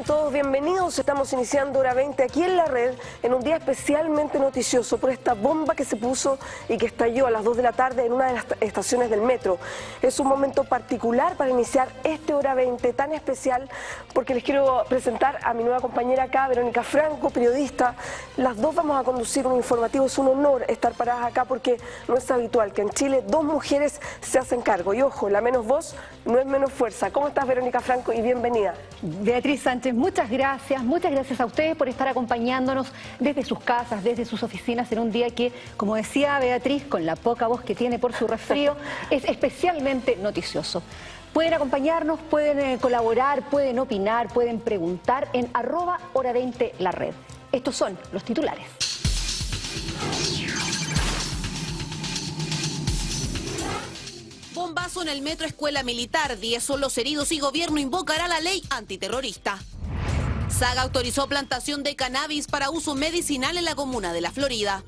Sean todos bienvenidos. Estamos iniciando hora 20 aquí en la red en un día especialmente noticioso por esta bomba que se puso y que estalló a las 2 de la tarde en una de las estaciones del metro. Es un momento particular para iniciar este hora 20 tan especial porque les quiero presentar a mi nueva compañera acá, Verónica Franco, periodista. Las dos vamos a conducir un informativo. Es un honor estar paradas acá porque no es habitual que en Chile dos mujeres se hacen cargo. Y ojo, la menos voz no es menos fuerza. ¿Cómo estás, Verónica Franco? Y bienvenida. Beatriz Sánchez, muchas gracias, muchas gracias a ustedes por estar acompañándonos desde sus casas, desde sus oficinas en un día que, como decía Beatriz, con la poca voz que tiene por su resfrío, es especialmente noticioso. Pueden acompañarnos, pueden eh, colaborar, pueden opinar, pueden preguntar en arroba hora 20 la red. Estos son los titulares. Bombazo en el metro Escuela Militar, 10 son los heridos y gobierno invocará la ley antiterrorista. Saga autorizó plantación de cannabis para uso medicinal en la comuna de La Florida.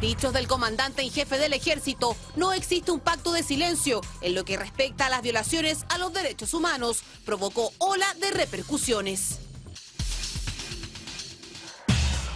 Dichos del comandante en jefe del ejército, no existe un pacto de silencio en lo que respecta a las violaciones a los derechos humanos. Provocó ola de repercusiones.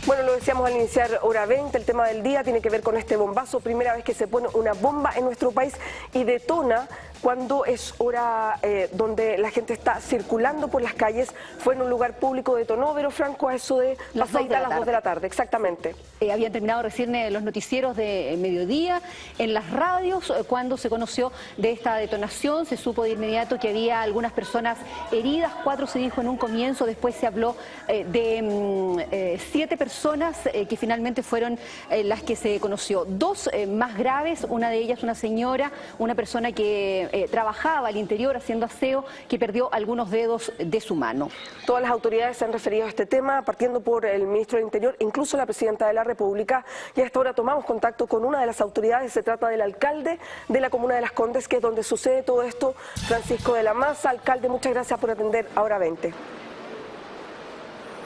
Bueno, lo decíamos al iniciar hora 20, el tema del día tiene que ver con este bombazo, primera vez que se pone una bomba en nuestro país y detona cuando es hora eh, donde la gente está circulando por las calles, fue en un lugar público de Tonóvero, Franco, a eso de las, a las 2 de la tarde, exactamente. Eh, habían terminado recién eh, los noticieros de mediodía en las radios, cuando se conoció de esta detonación, se supo de inmediato que había algunas personas heridas, cuatro se dijo en un comienzo, después se habló de mm, siete personas que finalmente fueron las que se conoció. Dos más graves, una de ellas una señora, una persona que eh, trabajaba al interior haciendo aseo que perdió algunos dedos de su mano. Todas las autoridades se han referido a este tema, partiendo por el ministro del Interior, incluso la presidenta de la República. Y a esta hora tomamos contacto con una de las autoridades, se trata del alcalde de la comuna de Las Condes, que es donde sucede todo esto, Francisco de la Maza. Alcalde, muchas gracias por atender Ahora 20.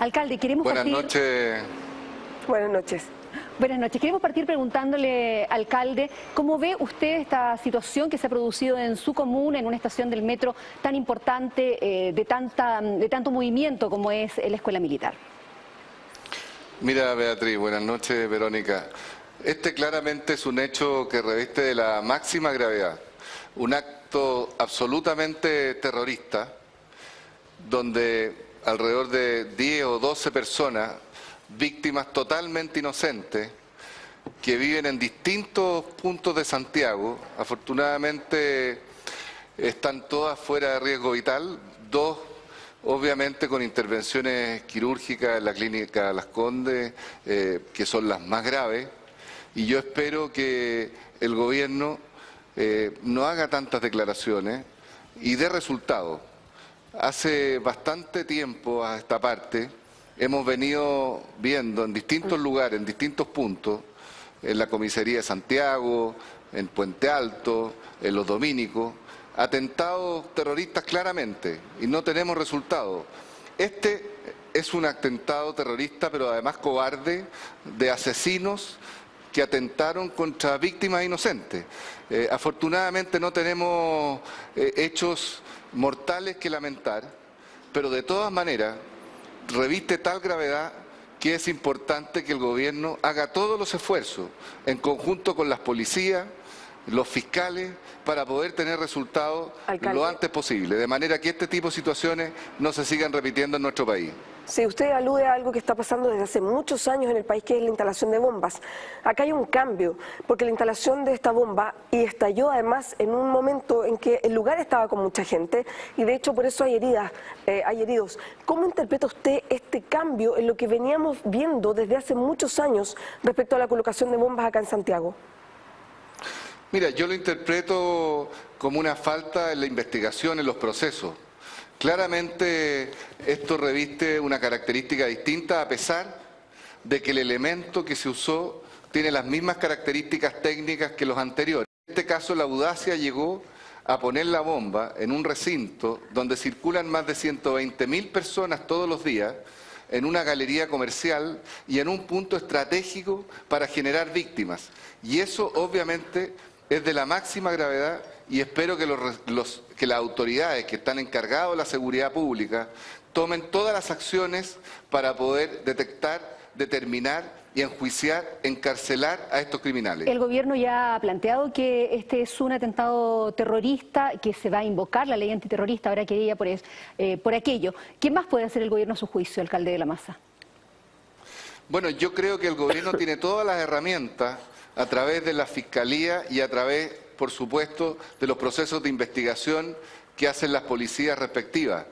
Alcalde, queremos Buenas noches. Buenas noches. Buenas noches. Queremos partir preguntándole, alcalde, ¿cómo ve usted esta situación que se ha producido en su comuna, en una estación del metro tan importante, eh, de, tanta, de tanto movimiento como es la Escuela Militar? Mira, Beatriz, buenas noches, Verónica. Este claramente es un hecho que reviste de la máxima gravedad, un acto absolutamente terrorista, donde alrededor de 10 o 12 personas víctimas totalmente inocentes que viven en distintos puntos de Santiago. Afortunadamente están todas fuera de riesgo vital, dos obviamente con intervenciones quirúrgicas en la clínica Las Condes, eh, que son las más graves, y yo espero que el gobierno eh, no haga tantas declaraciones y dé resultados. Hace bastante tiempo a esta parte, hemos venido viendo en distintos lugares, en distintos puntos, en la comisaría de Santiago, en Puente Alto, en los Dominicos, atentados terroristas claramente y no tenemos resultados. Este es un atentado terrorista, pero además cobarde, de asesinos que atentaron contra víctimas inocentes. Eh, afortunadamente no tenemos eh, hechos mortales que lamentar, pero de todas maneras reviste tal gravedad que es importante que el gobierno haga todos los esfuerzos en conjunto con las policías, los fiscales, para poder tener resultados lo antes posible, de manera que este tipo de situaciones no se sigan repitiendo en nuestro país. Sí, usted alude a algo que está pasando desde hace muchos años en el país, que es la instalación de bombas. Acá hay un cambio, porque la instalación de esta bomba y estalló además en un momento en que el lugar estaba con mucha gente y de hecho por eso hay heridas, eh, hay heridos. ¿Cómo interpreta usted este cambio en lo que veníamos viendo desde hace muchos años respecto a la colocación de bombas acá en Santiago? Mira, yo lo interpreto como una falta en la investigación, en los procesos. Claramente esto reviste una característica distinta a pesar de que el elemento que se usó tiene las mismas características técnicas que los anteriores. En este caso la audacia llegó a poner la bomba en un recinto donde circulan más de 120 mil personas todos los días, en una galería comercial y en un punto estratégico para generar víctimas. Y eso obviamente es de la máxima gravedad y espero que, los, que las autoridades que están encargadas de la seguridad pública tomen todas las acciones para poder detectar, determinar y enjuiciar, encarcelar a estos criminales. El gobierno ya ha planteado que este es un atentado terrorista, que se va a invocar la ley antiterrorista, ahora que ella por, eh, por aquello. ¿Qué más puede hacer el gobierno a su juicio, alcalde de la Maza? Bueno, yo creo que el gobierno tiene todas las herramientas a través de la Fiscalía y a través, por supuesto, de los procesos de investigación que hacen las policías respectivas.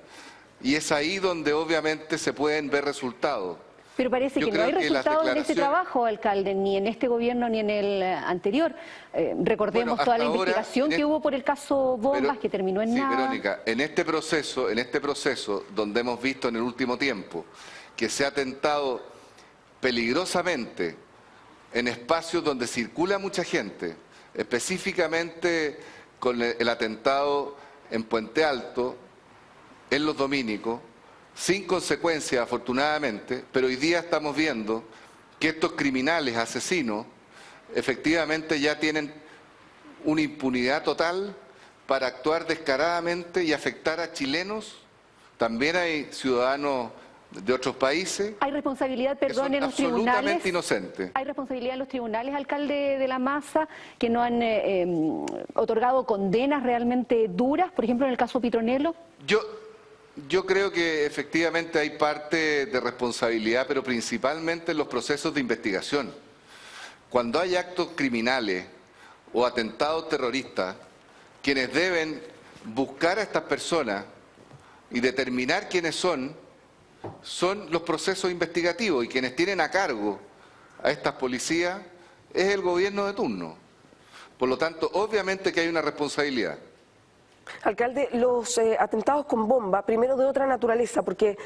Y es ahí donde obviamente se pueden ver resultados. Pero parece que no hay resultados de ese trabajo, alcalde, ni en este gobierno ni en el anterior. Eh, recordemos toda la investigación que hubo por el caso Bombas, que terminó en sí, nada. Verónica, en este proceso, en este proceso donde hemos visto en el último tiempo que se ha tentado peligrosamente en espacios donde circula mucha gente, específicamente con el atentado en Puente Alto, en los dominicos, sin consecuencias afortunadamente, pero hoy día estamos viendo que estos criminales asesinos efectivamente ya tienen una impunidad total para actuar descaradamente y afectar a chilenos. También hay ciudadanos de otros países. Hay responsabilidad, perdón, en los tribunales. inocente. Hay responsabilidad en los tribunales, alcalde de la masa, que no han eh, em, otorgado condenas realmente duras, por ejemplo, en el caso Pitronelo. Yo, yo creo que efectivamente hay parte de responsabilidad, pero principalmente en los procesos de investigación. Cuando hay actos criminales o atentados terroristas, quienes deben buscar a estas personas y determinar quiénes son, son los procesos investigativos y quienes tienen a cargo a estas policías es el gobierno de turno. Por lo tanto, obviamente que hay una responsabilidad. Alcalde, los eh, atentados con bomba, primero de otra naturaleza, porque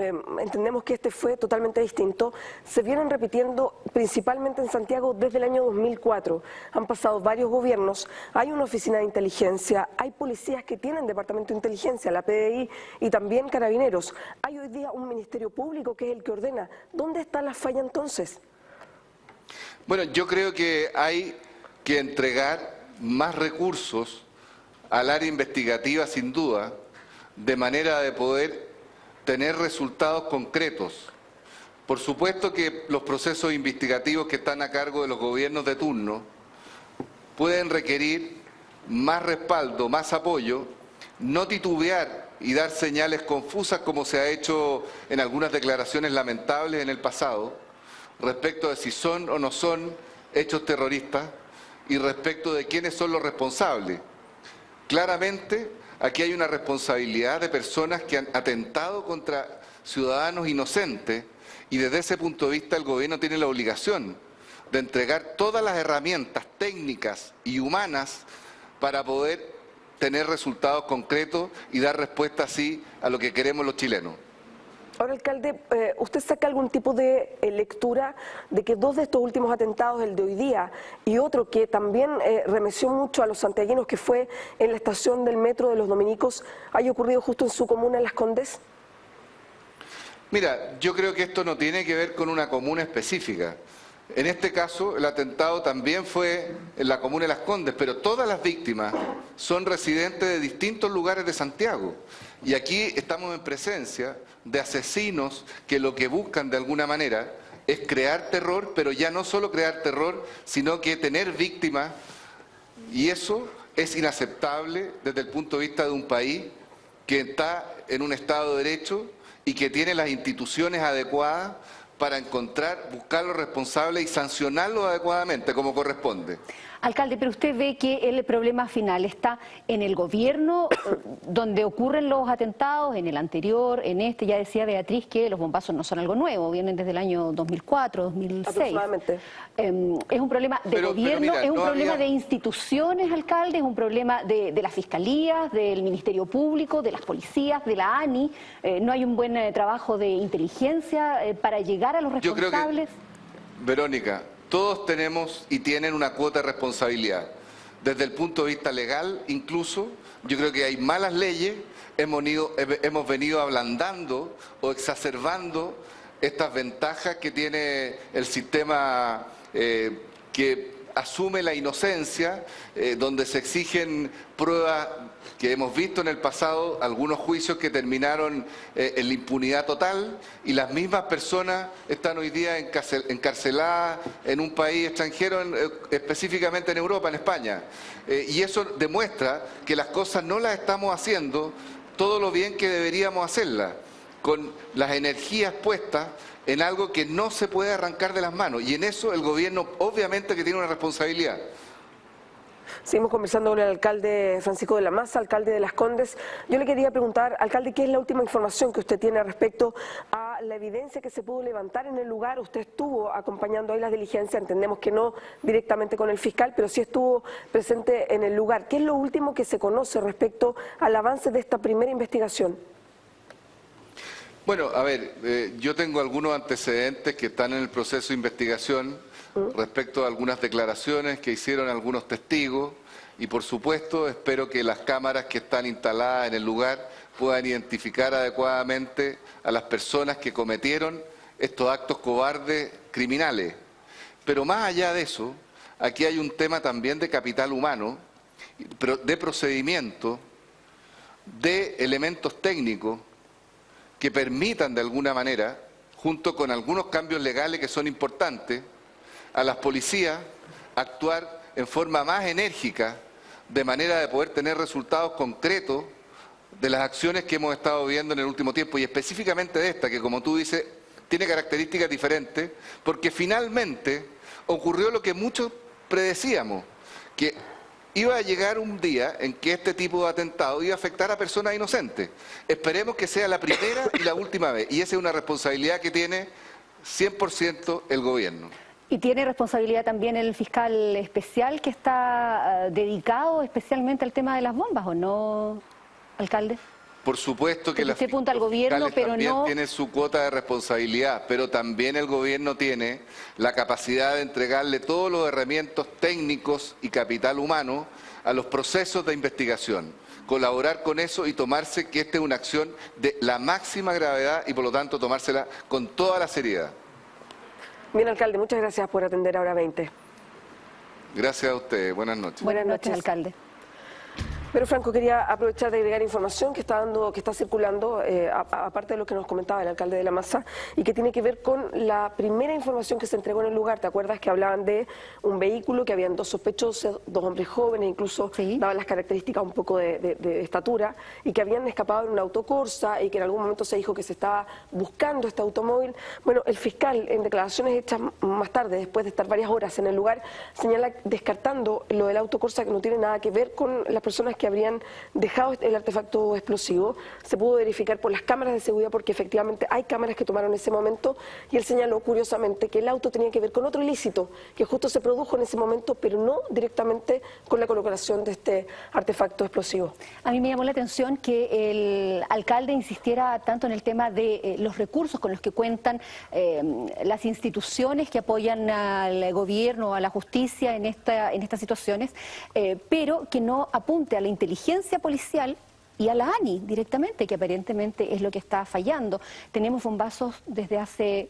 eh, entendemos que este fue totalmente distinto, se vienen repitiendo principalmente en Santiago desde el año 2004. Han pasado varios gobiernos, hay una oficina de inteligencia, hay policías que tienen departamento de inteligencia, la PDI y también carabineros. Hay hoy día un ministerio público que es el que ordena. ¿Dónde está la falla entonces? Bueno, yo creo que hay que entregar más recursos al área investigativa sin duda, de manera de poder tener resultados concretos. Por supuesto que los procesos investigativos que están a cargo de los gobiernos de turno pueden requerir más respaldo, más apoyo, no titubear y dar señales confusas como se ha hecho en algunas declaraciones lamentables en el pasado respecto de si son o no son hechos terroristas y respecto de quiénes son los responsables. Claramente, aquí hay una responsabilidad de personas que han atentado contra ciudadanos inocentes y desde ese punto de vista el gobierno tiene la obligación de entregar todas las herramientas técnicas y humanas para poder tener resultados concretos y dar respuesta así a lo que queremos los chilenos. Ahora, alcalde, eh, ¿usted saca algún tipo de eh, lectura de que dos de estos últimos atentados, el de hoy día y otro que también eh, remeció mucho a los santiaguinos, que fue en la estación del metro de los dominicos, haya ocurrido justo en su comuna, en Las Condes? Mira, yo creo que esto no tiene que ver con una comuna específica. En este caso, el atentado también fue en la comuna de Las Condes, pero todas las víctimas son residentes de distintos lugares de Santiago. Y aquí estamos en presencia de asesinos que lo que buscan de alguna manera es crear terror, pero ya no solo crear terror, sino que tener víctimas. Y eso es inaceptable desde el punto de vista de un país que está en un Estado de Derecho y que tiene las instituciones adecuadas para encontrar, buscar los responsables y sancionarlos adecuadamente como corresponde. Alcalde, pero usted ve que el problema final está en el gobierno eh, donde ocurren los atentados, en el anterior, en este, ya decía Beatriz que los bombazos no son algo nuevo, vienen desde el año 2004, 2006. Em, es un problema de gobierno, es un problema de instituciones, alcalde, es un problema de, las fiscalías, del Ministerio Público, de las policías, de la ANI. Eh, no hay un buen eh, trabajo de inteligencia para llegar a los responsables. Verónica, todos tenemos y tienen una cuota de responsabilidad. Desde el punto de vista legal, incluso, yo creo que hay malas leyes, hemos, venido ablandando o exacerbando estas ventajas que tiene el sistema eh, que asume la inocencia, eh, donde se exigen pruebas que hemos visto en el pasado algunos juicios que terminaron eh, en la impunidad total y las mismas personas están hoy día encarceladas en un país extranjero, eh, específicamente en Europa, en España. Y eso demuestra que las cosas no las estamos haciendo todo lo bien que deberíamos hacerlas, con las energías puestas en algo que no se puede arrancar de las manos. Y en eso el gobierno obviamente que tiene una responsabilidad. Seguimos conversando con el alcalde Francisco de la Maza, alcalde de Las Condes. Yo le quería preguntar, alcalde, ¿qué es la última información que usted tiene respecto a la evidencia que se pudo levantar en el lugar? Usted estuvo acompañando ahí las diligencias, entendemos que no directamente con el fiscal, pero sí estuvo presente en el lugar. ¿Qué es lo último que se conoce respecto al avance de esta primera investigación? Bueno, a ver, eh, yo tengo algunos antecedentes que están en el proceso de investigación respecto a algunas declaraciones que hicieron algunos testigos y por supuesto espero que las cámaras que están instaladas en el lugar puedan identificar adecuadamente a las personas que cometieron estos actos cobardes criminales. Pero más allá de eso, aquí hay un tema también de capital humano, de procedimiento, de elementos técnicos que permitan de alguna manera, junto con algunos cambios legales que son importantes, a las policías actuar en forma más enérgica, de manera de poder tener resultados concretos de las acciones que hemos estado viendo en el último tiempo y específicamente de esta, que como tú dices, tiene características diferentes, porque finalmente ocurrió lo que muchos predecíamos, que iba a llegar un día en que este tipo de atentado iba a afectar a personas inocentes. Esperemos que sea la primera y la última vez, y esa es una responsabilidad que tiene 100% el gobierno. Y tiene responsabilidad también el fiscal especial que está eh, dedicado especialmente al tema de las bombas, ¿o no, alcalde? Por supuesto que la apunta al gobierno, pero también tiene su cuota de responsabilidad, pero también el gobierno tiene la capacidad de entregarle todos los herramientas técnicos y capital humano a los procesos de investigación, colaborar con eso y tomarse que esta es una acción de la máxima gravedad y por lo tanto tomársela con toda la seriedad. Bien, alcalde, muchas gracias por atender ahora 20. Gracias a usted. Buenas noches. Buenas noches, alcalde. Pero Franco, quería aprovechar de agregar información que está dando, que está circulando, eh, aparte de lo que nos comentaba el alcalde de la Masa, y que tiene que ver con la primera información que se entregó en el lugar. ¿Te acuerdas que hablaban de un vehículo, que habían dos sospechosos, dos hombres jóvenes, incluso daban las características un poco de, estatura, y que habían escapado en una autocorsa y que en algún momento se dijo que se estaba buscando este automóvil? Bueno, el fiscal, en declaraciones hechas más tarde, después de estar varias horas en el lugar, señala descartando lo del autocorsa que no tiene nada que ver con las personas que habrían dejado el artefacto explosivo. Se pudo verificar por las cámaras de seguridad porque efectivamente hay cámaras que tomaron ese momento y él señaló curiosamente que el auto tenía que ver con otro ilícito que justo se produjo en ese momento, pero no directamente con la colocación de este artefacto explosivo. A mí me llamó la atención que el alcalde insistiera tanto en el tema de eh, los recursos con los que cuentan eh, las instituciones que apoyan al gobierno, a la justicia en, esta, en estas situaciones, eh, pero que no apunte a inteligencia policial y a la ANI directamente, que aparentemente es lo que está fallando. Tenemos bombazos desde hace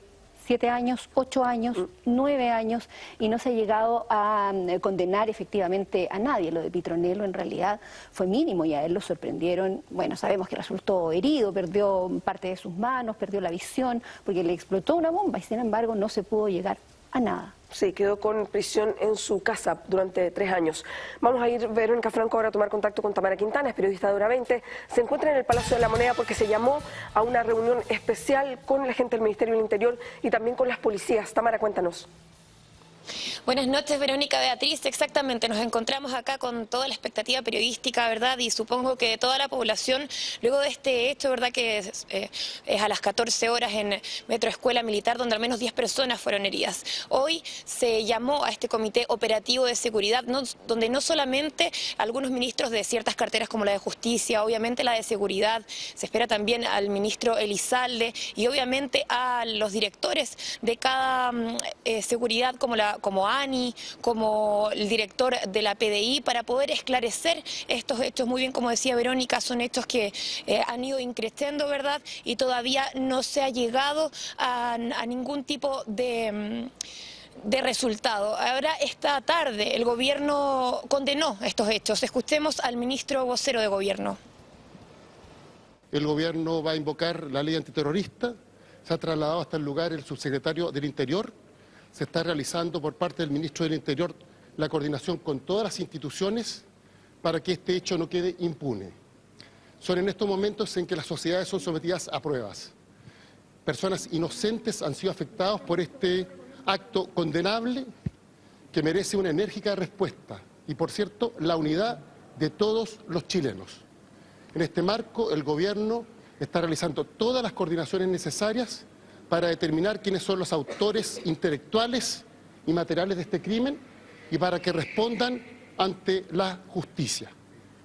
siete años, ocho años, mm. nueve años y no se ha llegado a mm, condenar efectivamente a nadie. Lo de Pitronelo en realidad fue mínimo y a él lo sorprendieron. Bueno, sabemos que resultó herido, perdió parte de sus manos, perdió la visión porque le explotó una bomba y sin embargo no se pudo llegar a nada. Sí, quedó con prisión en su casa durante tres años. Vamos a ir, Verónica Franco, ahora a tomar contacto con Tamara Quintana, es periodista de Hora 20. Se encuentra en el Palacio de la Moneda porque se llamó a una reunión especial con la gente del Ministerio del Interior y también con las policías. Tamara, cuéntanos. Buenas noches, Verónica Beatriz. Exactamente, nos encontramos acá con toda la expectativa periodística, ¿verdad? Y supongo que toda la población, luego de este hecho, ¿verdad? Que es, eh, a las 14 horas en Metro Escuela Militar, donde al menos 10 personas fueron heridas. Hoy se llamó a este comité operativo de seguridad, donde no solamente algunos ministros de ciertas carteras como la de Justicia, obviamente la de Seguridad, se espera también al ministro Elizalde y obviamente a los directores de cada mm, eh, seguridad como la como ANI, como el director de la PDI, para poder esclarecer estos hechos. Muy bien, como decía Verónica, son hechos que eh, han ido increciendo, ¿verdad? Y todavía no se ha llegado a, ningún tipo de... Mm, de resultado. Ahora, esta tarde, el gobierno condenó estos hechos. Escuchemos al ministro vocero de gobierno. El gobierno va a invocar la ley antiterrorista. Se ha trasladado hasta el lugar el subsecretario del Interior. Se está realizando por parte del ministro del Interior la coordinación con todas las instituciones para que este hecho no quede impune. Son en estos momentos en que las sociedades son sometidas a pruebas. Personas inocentes han sido afectadas por este acto condenable que merece una enérgica respuesta y, por cierto, la unidad de todos los chilenos. En este marco, el Gobierno está realizando todas las coordinaciones necesarias para determinar quiénes son los autores intelectuales y materiales de este crimen y para que respondan ante la justicia.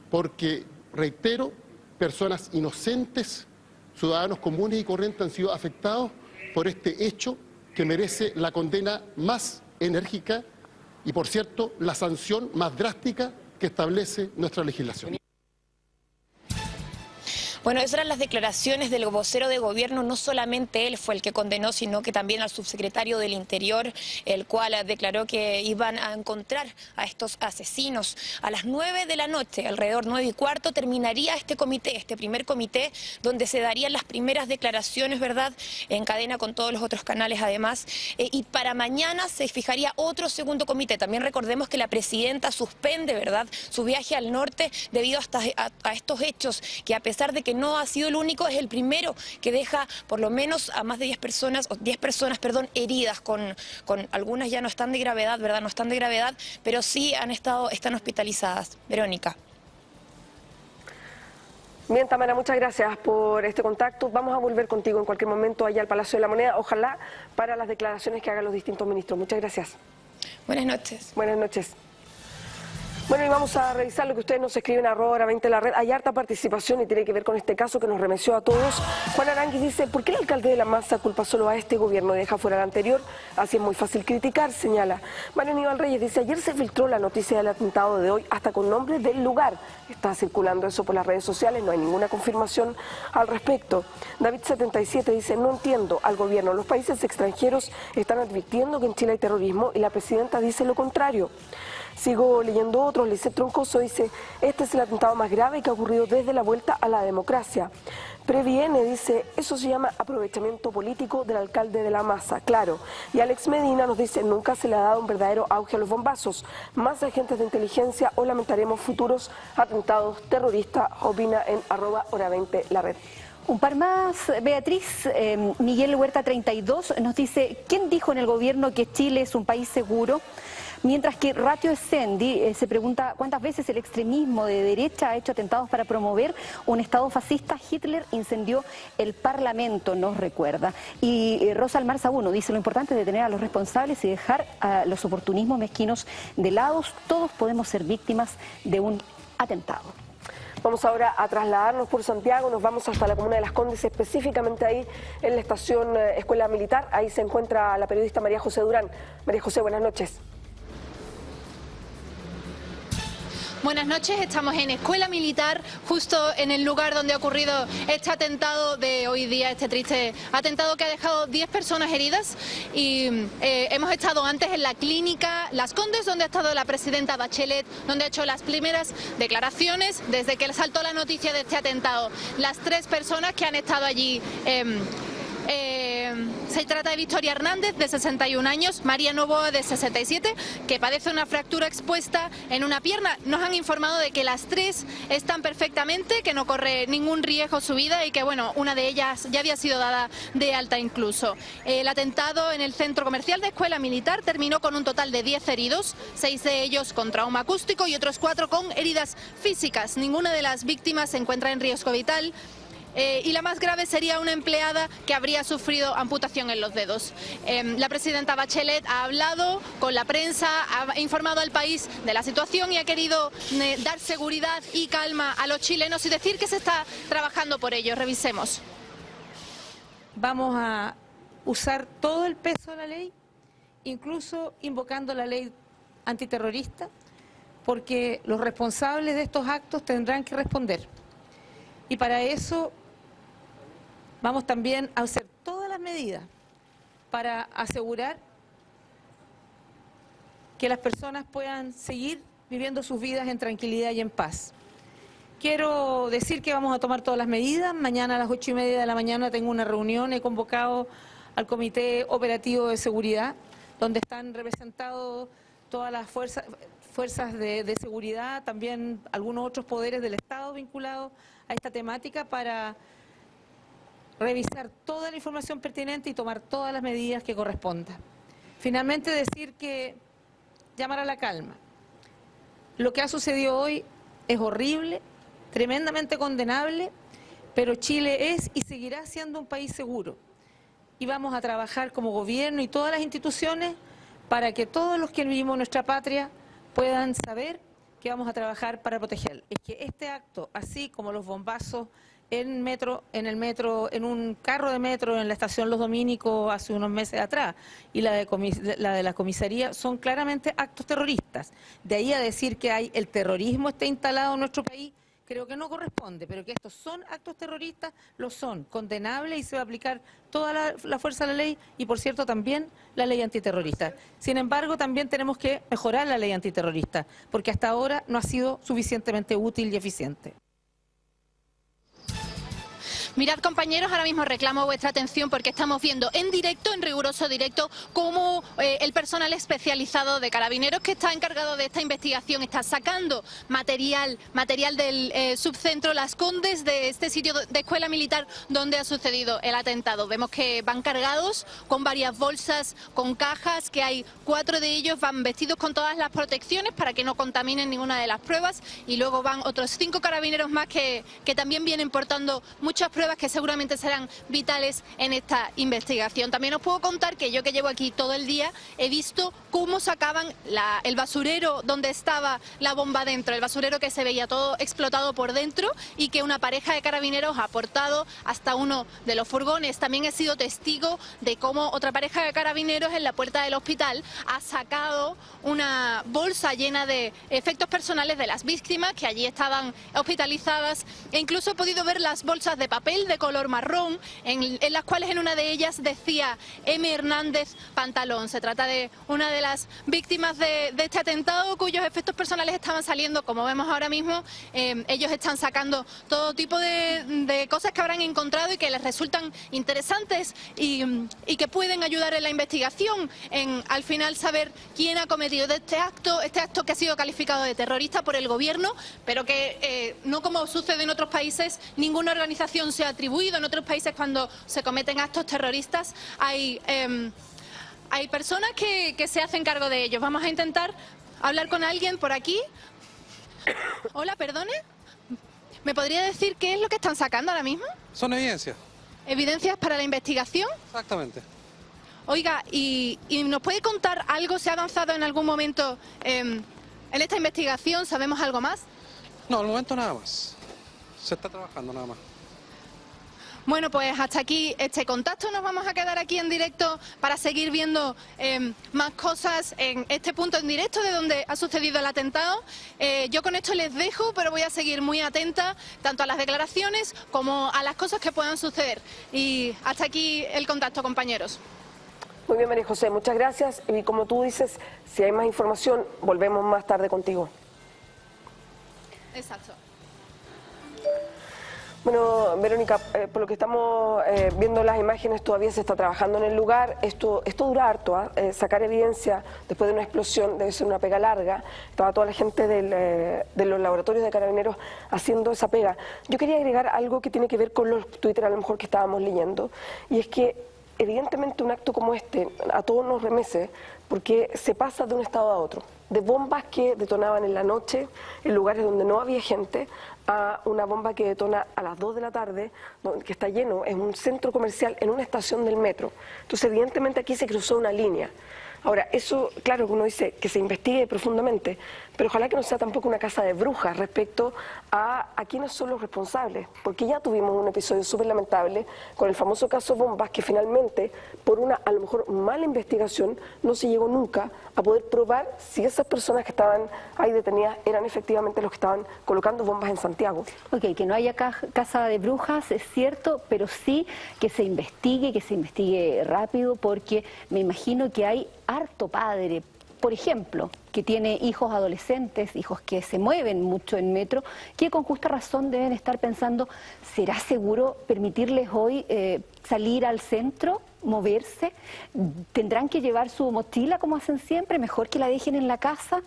Porque, reitero, personas inocentes, ciudadanos comunes y corrientes han sido afectados por este hecho que merece la condena más enérgica y, por cierto, la sanción más drástica que establece nuestra legislación. Bueno, esas eran las declaraciones del vocero de gobierno. No solamente él fue el que condenó, sino que también al subsecretario del Interior, el cual declaró que iban a encontrar a estos asesinos. A las nueve de la noche, alrededor nueve y cuarto, terminaría este comité, este primer comité, donde se darían las primeras declaraciones, ¿verdad?, en cadena con todos los otros canales además. Eh, y para mañana se fijaría otro segundo comité. También recordemos que la presidenta suspende, ¿verdad?, su viaje al norte debido a, a estos hechos que a pesar de que no ha sido el único, es el primero que deja por lo menos a más de 10 personas, o 10 personas, perdón, heridas, con, con algunas ya no están de gravedad, ¿verdad? No están de gravedad, pero sí han estado, están hospitalizadas. Verónica. Bien, Tamara, muchas gracias por este contacto. Vamos a volver contigo en cualquier momento allá al Palacio de la Moneda, ojalá para las declaraciones que hagan los distintos ministros. Muchas gracias. Buenas noches. Buenas noches. Bueno, y vamos a revisar lo que ustedes nos escriben a 20 la red. Hay harta participación y tiene que ver con este caso que nos remeció a todos. Juan Aranguis dice, ¿por qué el alcalde de La Maza culpa solo a este gobierno y deja fuera al anterior? Así es muy fácil criticar, señala. Mario Aníbal Reyes dice, ayer se filtró la noticia del atentado de hoy hasta con nombre del lugar. Está circulando eso por las redes sociales, no hay ninguna confirmación al respecto. David77 dice, no entiendo al gobierno. Los países extranjeros están advirtiendo que en Chile hay terrorismo y la presidenta dice lo contrario. Sigo leyendo otros. Lisset Troncoso dice, este es el atentado más grave que ha ocurrido desde la vuelta a la democracia. Previene, dice, eso se llama aprovechamiento político del alcalde de la masa, claro. Y Alex Medina nos dice, nunca se le ha dado un verdadero auge a los bombazos. Más agentes de inteligencia o lamentaremos futuros atentados terroristas, opina en arroba hora 20 la red. Un par más, Beatriz, eh, Miguel Huerta 32 nos dice, ¿quién dijo en el gobierno que Chile es un país seguro? Mientras que Ratio Essendi eh, se pregunta cuántas veces el extremismo de derecha ha hecho atentados para promover un Estado fascista. Hitler incendió el Parlamento, nos recuerda. Y eh, Rosa Almar Sabuno dice lo importante es detener a los responsables y dejar a los oportunismos mezquinos de lado. Todos podemos ser víctimas de un atentado. Vamos ahora a trasladarnos por Santiago, nos vamos hasta la comuna de Las Condes, específicamente ahí en la estación eh, Escuela Militar. Ahí se encuentra la periodista María José Durán. María José, buenas noches. Buenas noches, estamos en Escuela Militar, justo en el lugar donde ha ocurrido este atentado de hoy día, este triste atentado que ha dejado 10 personas heridas. Y eh, hemos estado antes en la clínica Las Condes, donde ha estado la presidenta Bachelet, donde ha hecho las primeras declaraciones desde que saltó la noticia de este atentado. Las tres personas que han estado allí. Em, eh, se trata de Victoria Hernández, de 61 años, María Novoa, de 67, que padece una fractura expuesta en una pierna. Nos han informado de que las tres están perfectamente, que no corre ningún riesgo su vida y que, bueno, una de ellas ya había sido dada de alta incluso. El atentado en el centro comercial de Escuela Militar terminó con un total de 10 heridos, seis de ellos con trauma acústico y otros cuatro con heridas físicas. Ninguna de las víctimas se encuentra en riesgo vital. Eh, y la más grave sería una empleada que habría sufrido amputación en los dedos. Em, la presidenta Bachelet ha hablado con la prensa, ha informado al país de la situación y ha querido eh, dar seguridad y calma a los chilenos y decir que se está trabajando por ello. Revisemos. Vamos a usar todo el peso de la ley, incluso invocando la ley antiterrorista, porque los responsables de estos actos tendrán que responder. Y para eso Vamos también a hacer todas las medidas para asegurar que las personas puedan seguir viviendo sus vidas en tranquilidad y en paz. Quiero decir que vamos a tomar todas las medidas. Mañana a las ocho y media de la mañana tengo una reunión. He convocado al Comité Operativo de Seguridad, donde están representados todas las fuerzas, de seguridad, también algunos otros poderes del Estado vinculados a esta temática para revisar toda la información pertinente y tomar todas las medidas que correspondan. Finalmente decir que llamar a la calma. Lo que ha sucedido hoy es horrible, tremendamente condenable, pero Chile es y seguirá siendo un país seguro. Y vamos a trabajar como gobierno y todas las instituciones para que todos los que vivimos nuestra patria puedan saber que vamos a trabajar para proteger. Es que este acto, así como los bombazos en metro, en el metro, en un carro de metro en la estación Los Dominicos hace unos meses atrás y la de, la de la comisaría son claramente actos terroristas. De ahí a decir que hay el terrorismo está instalado en nuestro país, creo que no corresponde, pero que estos son actos terroristas, lo son, condenables y se va a aplicar toda la, fuerza de la ley y, por cierto, también la ley antiterrorista. Sin embargo, también tenemos que mejorar la ley antiterrorista, porque hasta ahora no ha sido suficientemente útil y eficiente. Mirad compañeros, ahora mismo reclamo vuestra atención porque estamos viendo en directo, en riguroso directo, cómo eh, el personal especializado de carabineros que está encargado de esta investigación está sacando material, material del eh, subcentro Las Condes de este sitio de escuela militar donde ha sucedido el atentado. Vemos que van cargados con varias bolsas, con cajas, que hay cuatro de ellos, van vestidos con todas las protecciones para que no contaminen ninguna de las pruebas y luego van otros cinco carabineros más que, que también vienen portando muchas pruebas pruebas que seguramente serán vitales en esta investigación. También os puedo contar que yo que llevo aquí todo el día he visto cómo sacaban el basurero donde estaba la bomba dentro, el basurero que se veía todo explotado por dentro y que una pareja de carabineros ha portado hasta uno de los furgones. También he sido testigo de cómo otra pareja de carabineros en la puerta del hospital ha sacado una bolsa llena de efectos personales de las víctimas que allí estaban hospitalizadas e incluso he podido ver las bolsas de papel de color marrón, en, las cuales en una de ellas decía M. Hernández Pantalón. Se trata de una de las víctimas de, este atentado cuyos efectos personales estaban saliendo, como vemos ahora mismo, eh, ellos están sacando todo tipo de, cosas que habrán encontrado y que les resultan interesantes y, que pueden ayudar en la investigación, en al final saber quién ha cometido este acto, este acto que ha sido calificado de terrorista por el gobierno, pero que eh, no como sucede en otros países, ninguna organización se atribuido en otros países cuando se cometen actos terroristas. Hay, eh, hay personas que, que se hacen cargo de ellos. Vamos a intentar hablar con alguien por aquí. Hola, perdone. ¿Me podría decir qué es lo que están sacando ahora mismo? Son evidencias. ¿Evidencias para la investigación? Exactamente. Oiga, ¿y, y nos puede contar algo? ¿Se ha avanzado en algún momento eh, en esta investigación? ¿Sabemos algo más? No, al momento nada más. Se está trabajando nada más. Bueno, pues hasta aquí este contacto. Nos vamos a quedar aquí en directo para seguir viendo eh, más cosas en este punto en directo de donde ha sucedido el atentado. Eh, yo con esto les dejo, pero voy a seguir muy atenta tanto a las declaraciones como a las cosas que puedan suceder. Y hasta aquí el contacto, compañeros. Muy bien, María José, muchas gracias. Y como tú dices, si hay más información, volvemos más tarde contigo. Exacto. Bueno, Verónica, eh, por lo que estamos eh, viendo las imágenes, todavía se está trabajando en el lugar. Esto, esto dura harto, ¿ah? eh, sacar evidencia después de una explosión debe ser una pega larga. Estaba toda la gente del, de los laboratorios de carabineros haciendo esa pega. Yo quería agregar algo que tiene que ver con los Twitter, a lo mejor que estábamos leyendo, y es que evidentemente un acto como este a todos nos remece porque se pasa de un estado a otro de bombas que detonaban en la noche, en lugares donde no había gente, a una bomba que detona a las 2 de la tarde, que está lleno, en un centro comercial, en una estación del metro. Entonces, evidentemente aquí se cruzó una línea. Ahora, eso, claro que uno dice que se investigue profundamente, pero ojalá que no sea tampoco una casa de brujas respecto a, a quiénes son los responsables, porque ya tuvimos un episodio súper lamentable con el famoso caso Bombas, que finalmente, por una a lo mejor mala investigación, no se llegó nunca a poder probar si esas personas que estaban ahí detenidas eran efectivamente los que estaban colocando bombas en Santiago. Ok, que no haya casa de brujas es cierto, pero sí que se investigue, que se investigue rápido, porque me imagino que hay harto padre, por ejemplo, que tiene hijos adolescentes, hijos que se mueven mucho en metro, que con justa razón deben estar pensando, ¿será seguro permitirles hoy eh, salir al centro, moverse? ¿Tendrán que llevar su mochila como hacen siempre? ¿Mejor que la dejen en la casa?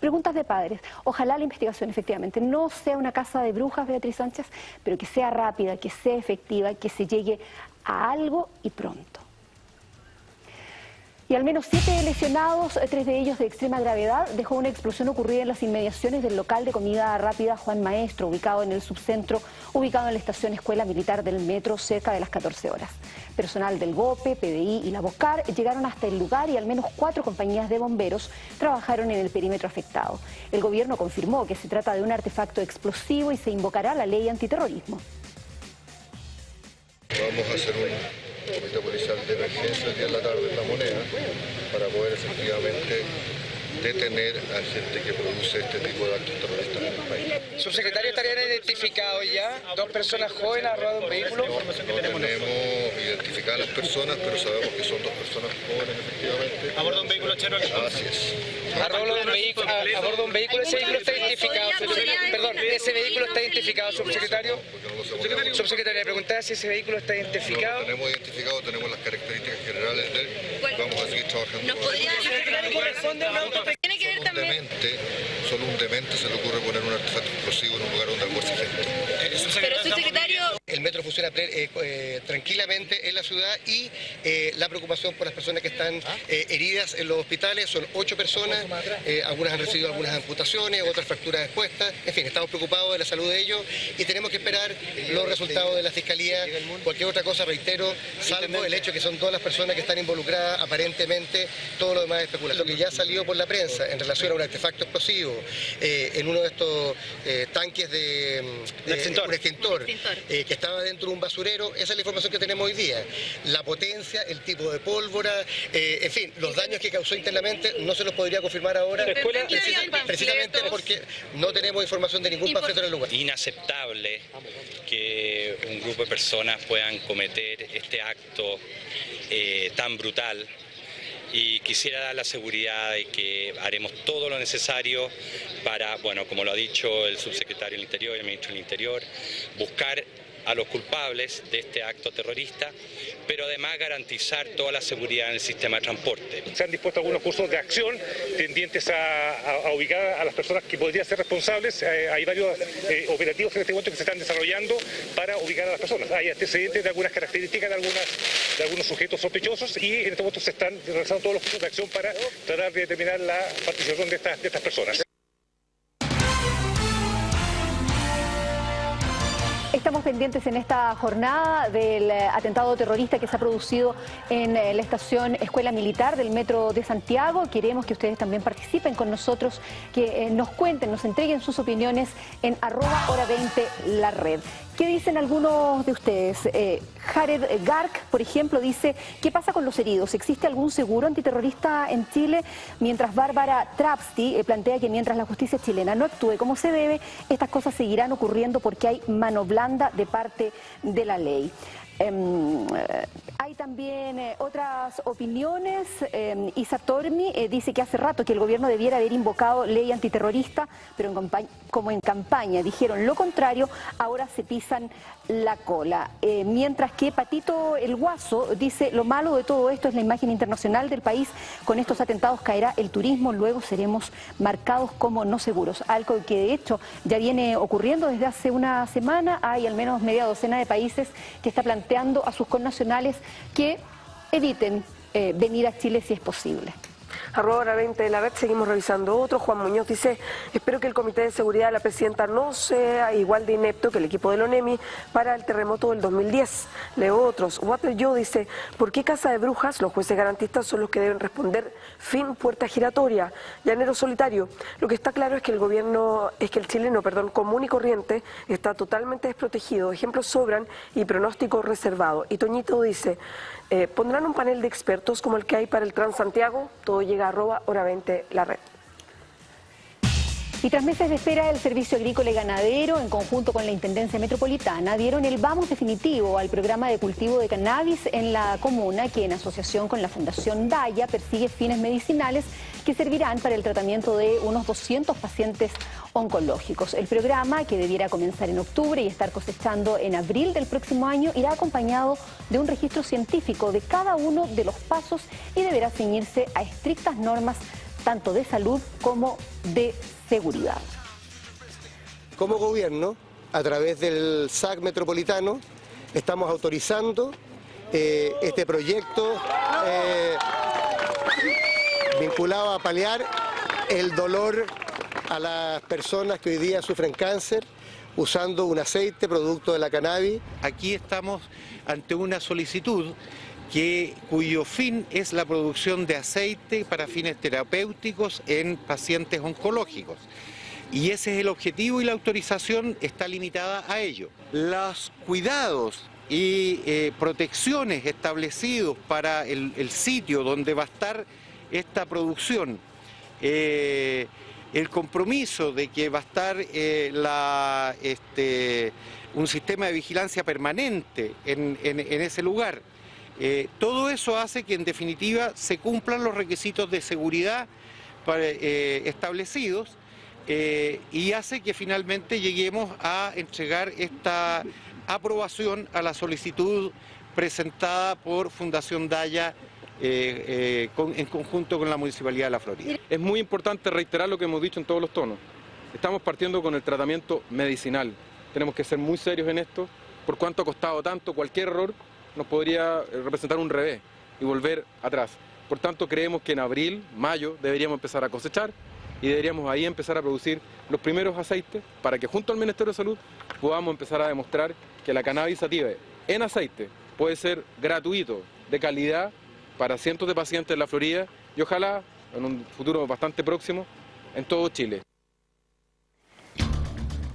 Preguntas de padres. Ojalá la investigación efectivamente no sea una casa de brujas, Beatriz Sánchez, pero que sea rápida, que sea efectiva, que se llegue a algo y pronto. Y al menos siete lesionados, eh, tres de ellos de extrema gravedad, dejó una explosión ocurrida en las inmediaciones del local de comida rápida Juan Maestro, ubicado en el subcentro, ubicado en la estación Escuela Militar del Metro, cerca de las 14 horas. Personal del GOPE, PDI y la BOSCAR llegaron hasta el lugar y al menos cuatro compañías de bomberos trabajaron en el perímetro afectado. El gobierno confirmó que se trata de un artefacto explosivo y se invocará la ley antiterrorismo. Vamos a hacer un comité policial de emergencia el día de la tarde en la moneda para poder efectivamente detener a gente que produce este tipo de actos terroristas en el país. Subsecretario, ¿estarían identificados ya dos personas jóvenes arrobadas de un vehículo? No tenemos identificadas las personas, pero sabemos que son dos personas jóvenes efectivamente. ¿A bordo de un vehículo chero? Así es. A bordo de un vehículo, a, bordo de un vehículo ese vehículo está identificado. Perdón, ese vehículo está identificado, subsecretario. Subsecretario, le preguntaba si ese vehículo está identificado. No, tenemos identificado, tenemos las características generales de él. Vamos a seguir trabajando. ¿Nos podría tiene que ver también. Demente, solo un demente se le ocurre poner un artefacto explosivo en un lugar donde almuerza gente. Pero su secretario. El metro funciona eh, eh, tranquilamente en la ciudad y eh, la preocupación por las personas que están heridas en los hospitales. Son ocho personas, algunas han recibido algunas amputaciones, otras fracturas expuestas. En fin, estamos preocupados de la salud de ellos y tenemos que esperar los resultados de la fiscalía. Cualquier otra cosa, reitero, salvo el hecho que son todas las personas que están involucradas, aparentemente todo lo demás es especulación. Lo que ya salió por la prensa en relación a un artefacto explosivo en uno de estos tanques de, un extintor, que estaba dentro de un basurero, esa es la información que tenemos hoy día. La potencia, el tipo de pólvora, eh, en fin, los daños que causó internamente no se los podría confirmar ahora, precisamente porque no tenemos información de ningún panfleto en el lugar. Inaceptable que un grupo de personas puedan cometer este acto eh, tan brutal y quisiera dar la seguridad de que haremos todo lo necesario para, bueno, como lo ha dicho el subsecretario del Interior, el ministro del Interior, buscar a los culpables de este acto terrorista, pero además garantizar toda la seguridad en el sistema de transporte. Se han dispuesto algunos cursos de acción tendientes a, ubicar a las personas que podrían ser responsables. Eh, hay varios eh, operativos en este momento que se están desarrollando para ubicar a las personas. Hay antecedentes de algunas características de, algunos sujetos sospechosos y en este momento se están realizando todos los cursos de acción para tratar de determinar la participación de estas, de estas personas. Estamos pendientes en esta jornada del eh, atentado terrorista que se ha producido en eh, la estación Escuela Militar del Metro de Santiago. Queremos que ustedes también participen con nosotros, que eh, nos cuenten, nos entreguen sus opiniones en arroba hora 20 la red. ¿Qué dicen algunos de ustedes? Jared Gark, por ejemplo, dice, ¿qué pasa con los heridos? ¿Existe algún seguro antiterrorista en Chile? Mientras Bárbara Trapsti plantea que mientras la justicia chilena no actúe como se debe, estas cosas seguirán ocurriendo porque hay mano blanca de parte de la ley. Em, eh, hay también eh, otras opiniones. Eh, Isa Tormi eh, dice que hace rato que el gobierno debiera haber invocado ley antiterrorista, pero como en campaña dijeron lo contrario, ahora se pisan la cola. mientras que Patito el Guaso dice lo malo de todo esto es la imagen internacional del país. Con estos atentados caerá el turismo, luego seremos marcados como no seguros. Algo que de hecho ya viene ocurriendo desde hace una semana. Hay al menos media docena de países que está planteando a sus connacionales que eviten eh, venir a Chile si es posible. Arroba 20 de la vez, seguimos revisando otro. Juan Muñoz dice, espero que el Comité de Seguridad de la Presidenta no sea igual de inepto que el equipo del ONEMI para el terremoto del 2010. Leo otros. Water Joe dice, ¿por qué Casa de Brujas? Los jueces garantistas son los que deben responder. Fin, puerta giratoria. Llanero solitario. Lo que está claro es que el gobierno, es que el chileno, perdón, común y corriente está totalmente desprotegido. Ejemplos sobran y pronóstico reservado. Y Toñito dice, eh, ¿Pondrán un panel de expertos como el que hay para el Transantiago? Todo llega a arroba hora 20 la red. Y tras meses de espera, el Servicio Agrícola y Ganadero, en conjunto con la Intendencia Metropolitana, dieron el vamos definitivo al programa de cultivo de cannabis en la comuna, que en asociación con la Fundación Daya persigue fines medicinales que servirán para el tratamiento de unos 200 pacientes oncológicos. El programa, que debiera comenzar en octubre y estar cosechando en abril del próximo año, irá acompañado de un registro científico de cada uno de los pasos y deberá ceñirse a estrictas normas tanto de salud como de seguridad. Como gobierno, a través del SAC metropolitano, estamos autorizando eh, este proyecto eh, vinculado a paliar el dolor a las personas que hoy día sufren cáncer usando un aceite producto de la cannabis. Aquí estamos ante una solicitud que, cuyo fin es la producción de aceite para fines terapéuticos en pacientes oncológicos. Y ese es el objetivo y la autorización está limitada a ello. Los cuidados y eh, protecciones establecidos para el, sitio donde va a estar esta producción, eh, el compromiso de que va a estar eh, este, un sistema de vigilancia permanente en ese lugar, eh, todo eso hace que en definitiva se cumplan los requisitos de seguridad eh, establecidos eh, y hace que finalmente lleguemos a entregar esta aprobación a la solicitud presentada por Fundación Daya en conjunto con la Municipalidad de La Florida. Es muy importante reiterar lo que hemos dicho en todos los tonos. Estamos partiendo con el tratamiento medicinal. Tenemos que ser muy serios en esto, por cuánto ha costado tanto cualquier error nos podría eh, representar un revés y volver atrás. Por tanto, creemos que en abril, mayo, deberíamos empezar a cosechar y deberíamos ahí empezar a producir los primeros aceites para que junto al Ministerio de Salud podamos empezar a demostrar que la cannabis sativa en aceite puede ser gratuito, de calidad, para cientos de pacientes en la Florida y ojalá en un futuro bastante próximo en todo Chile.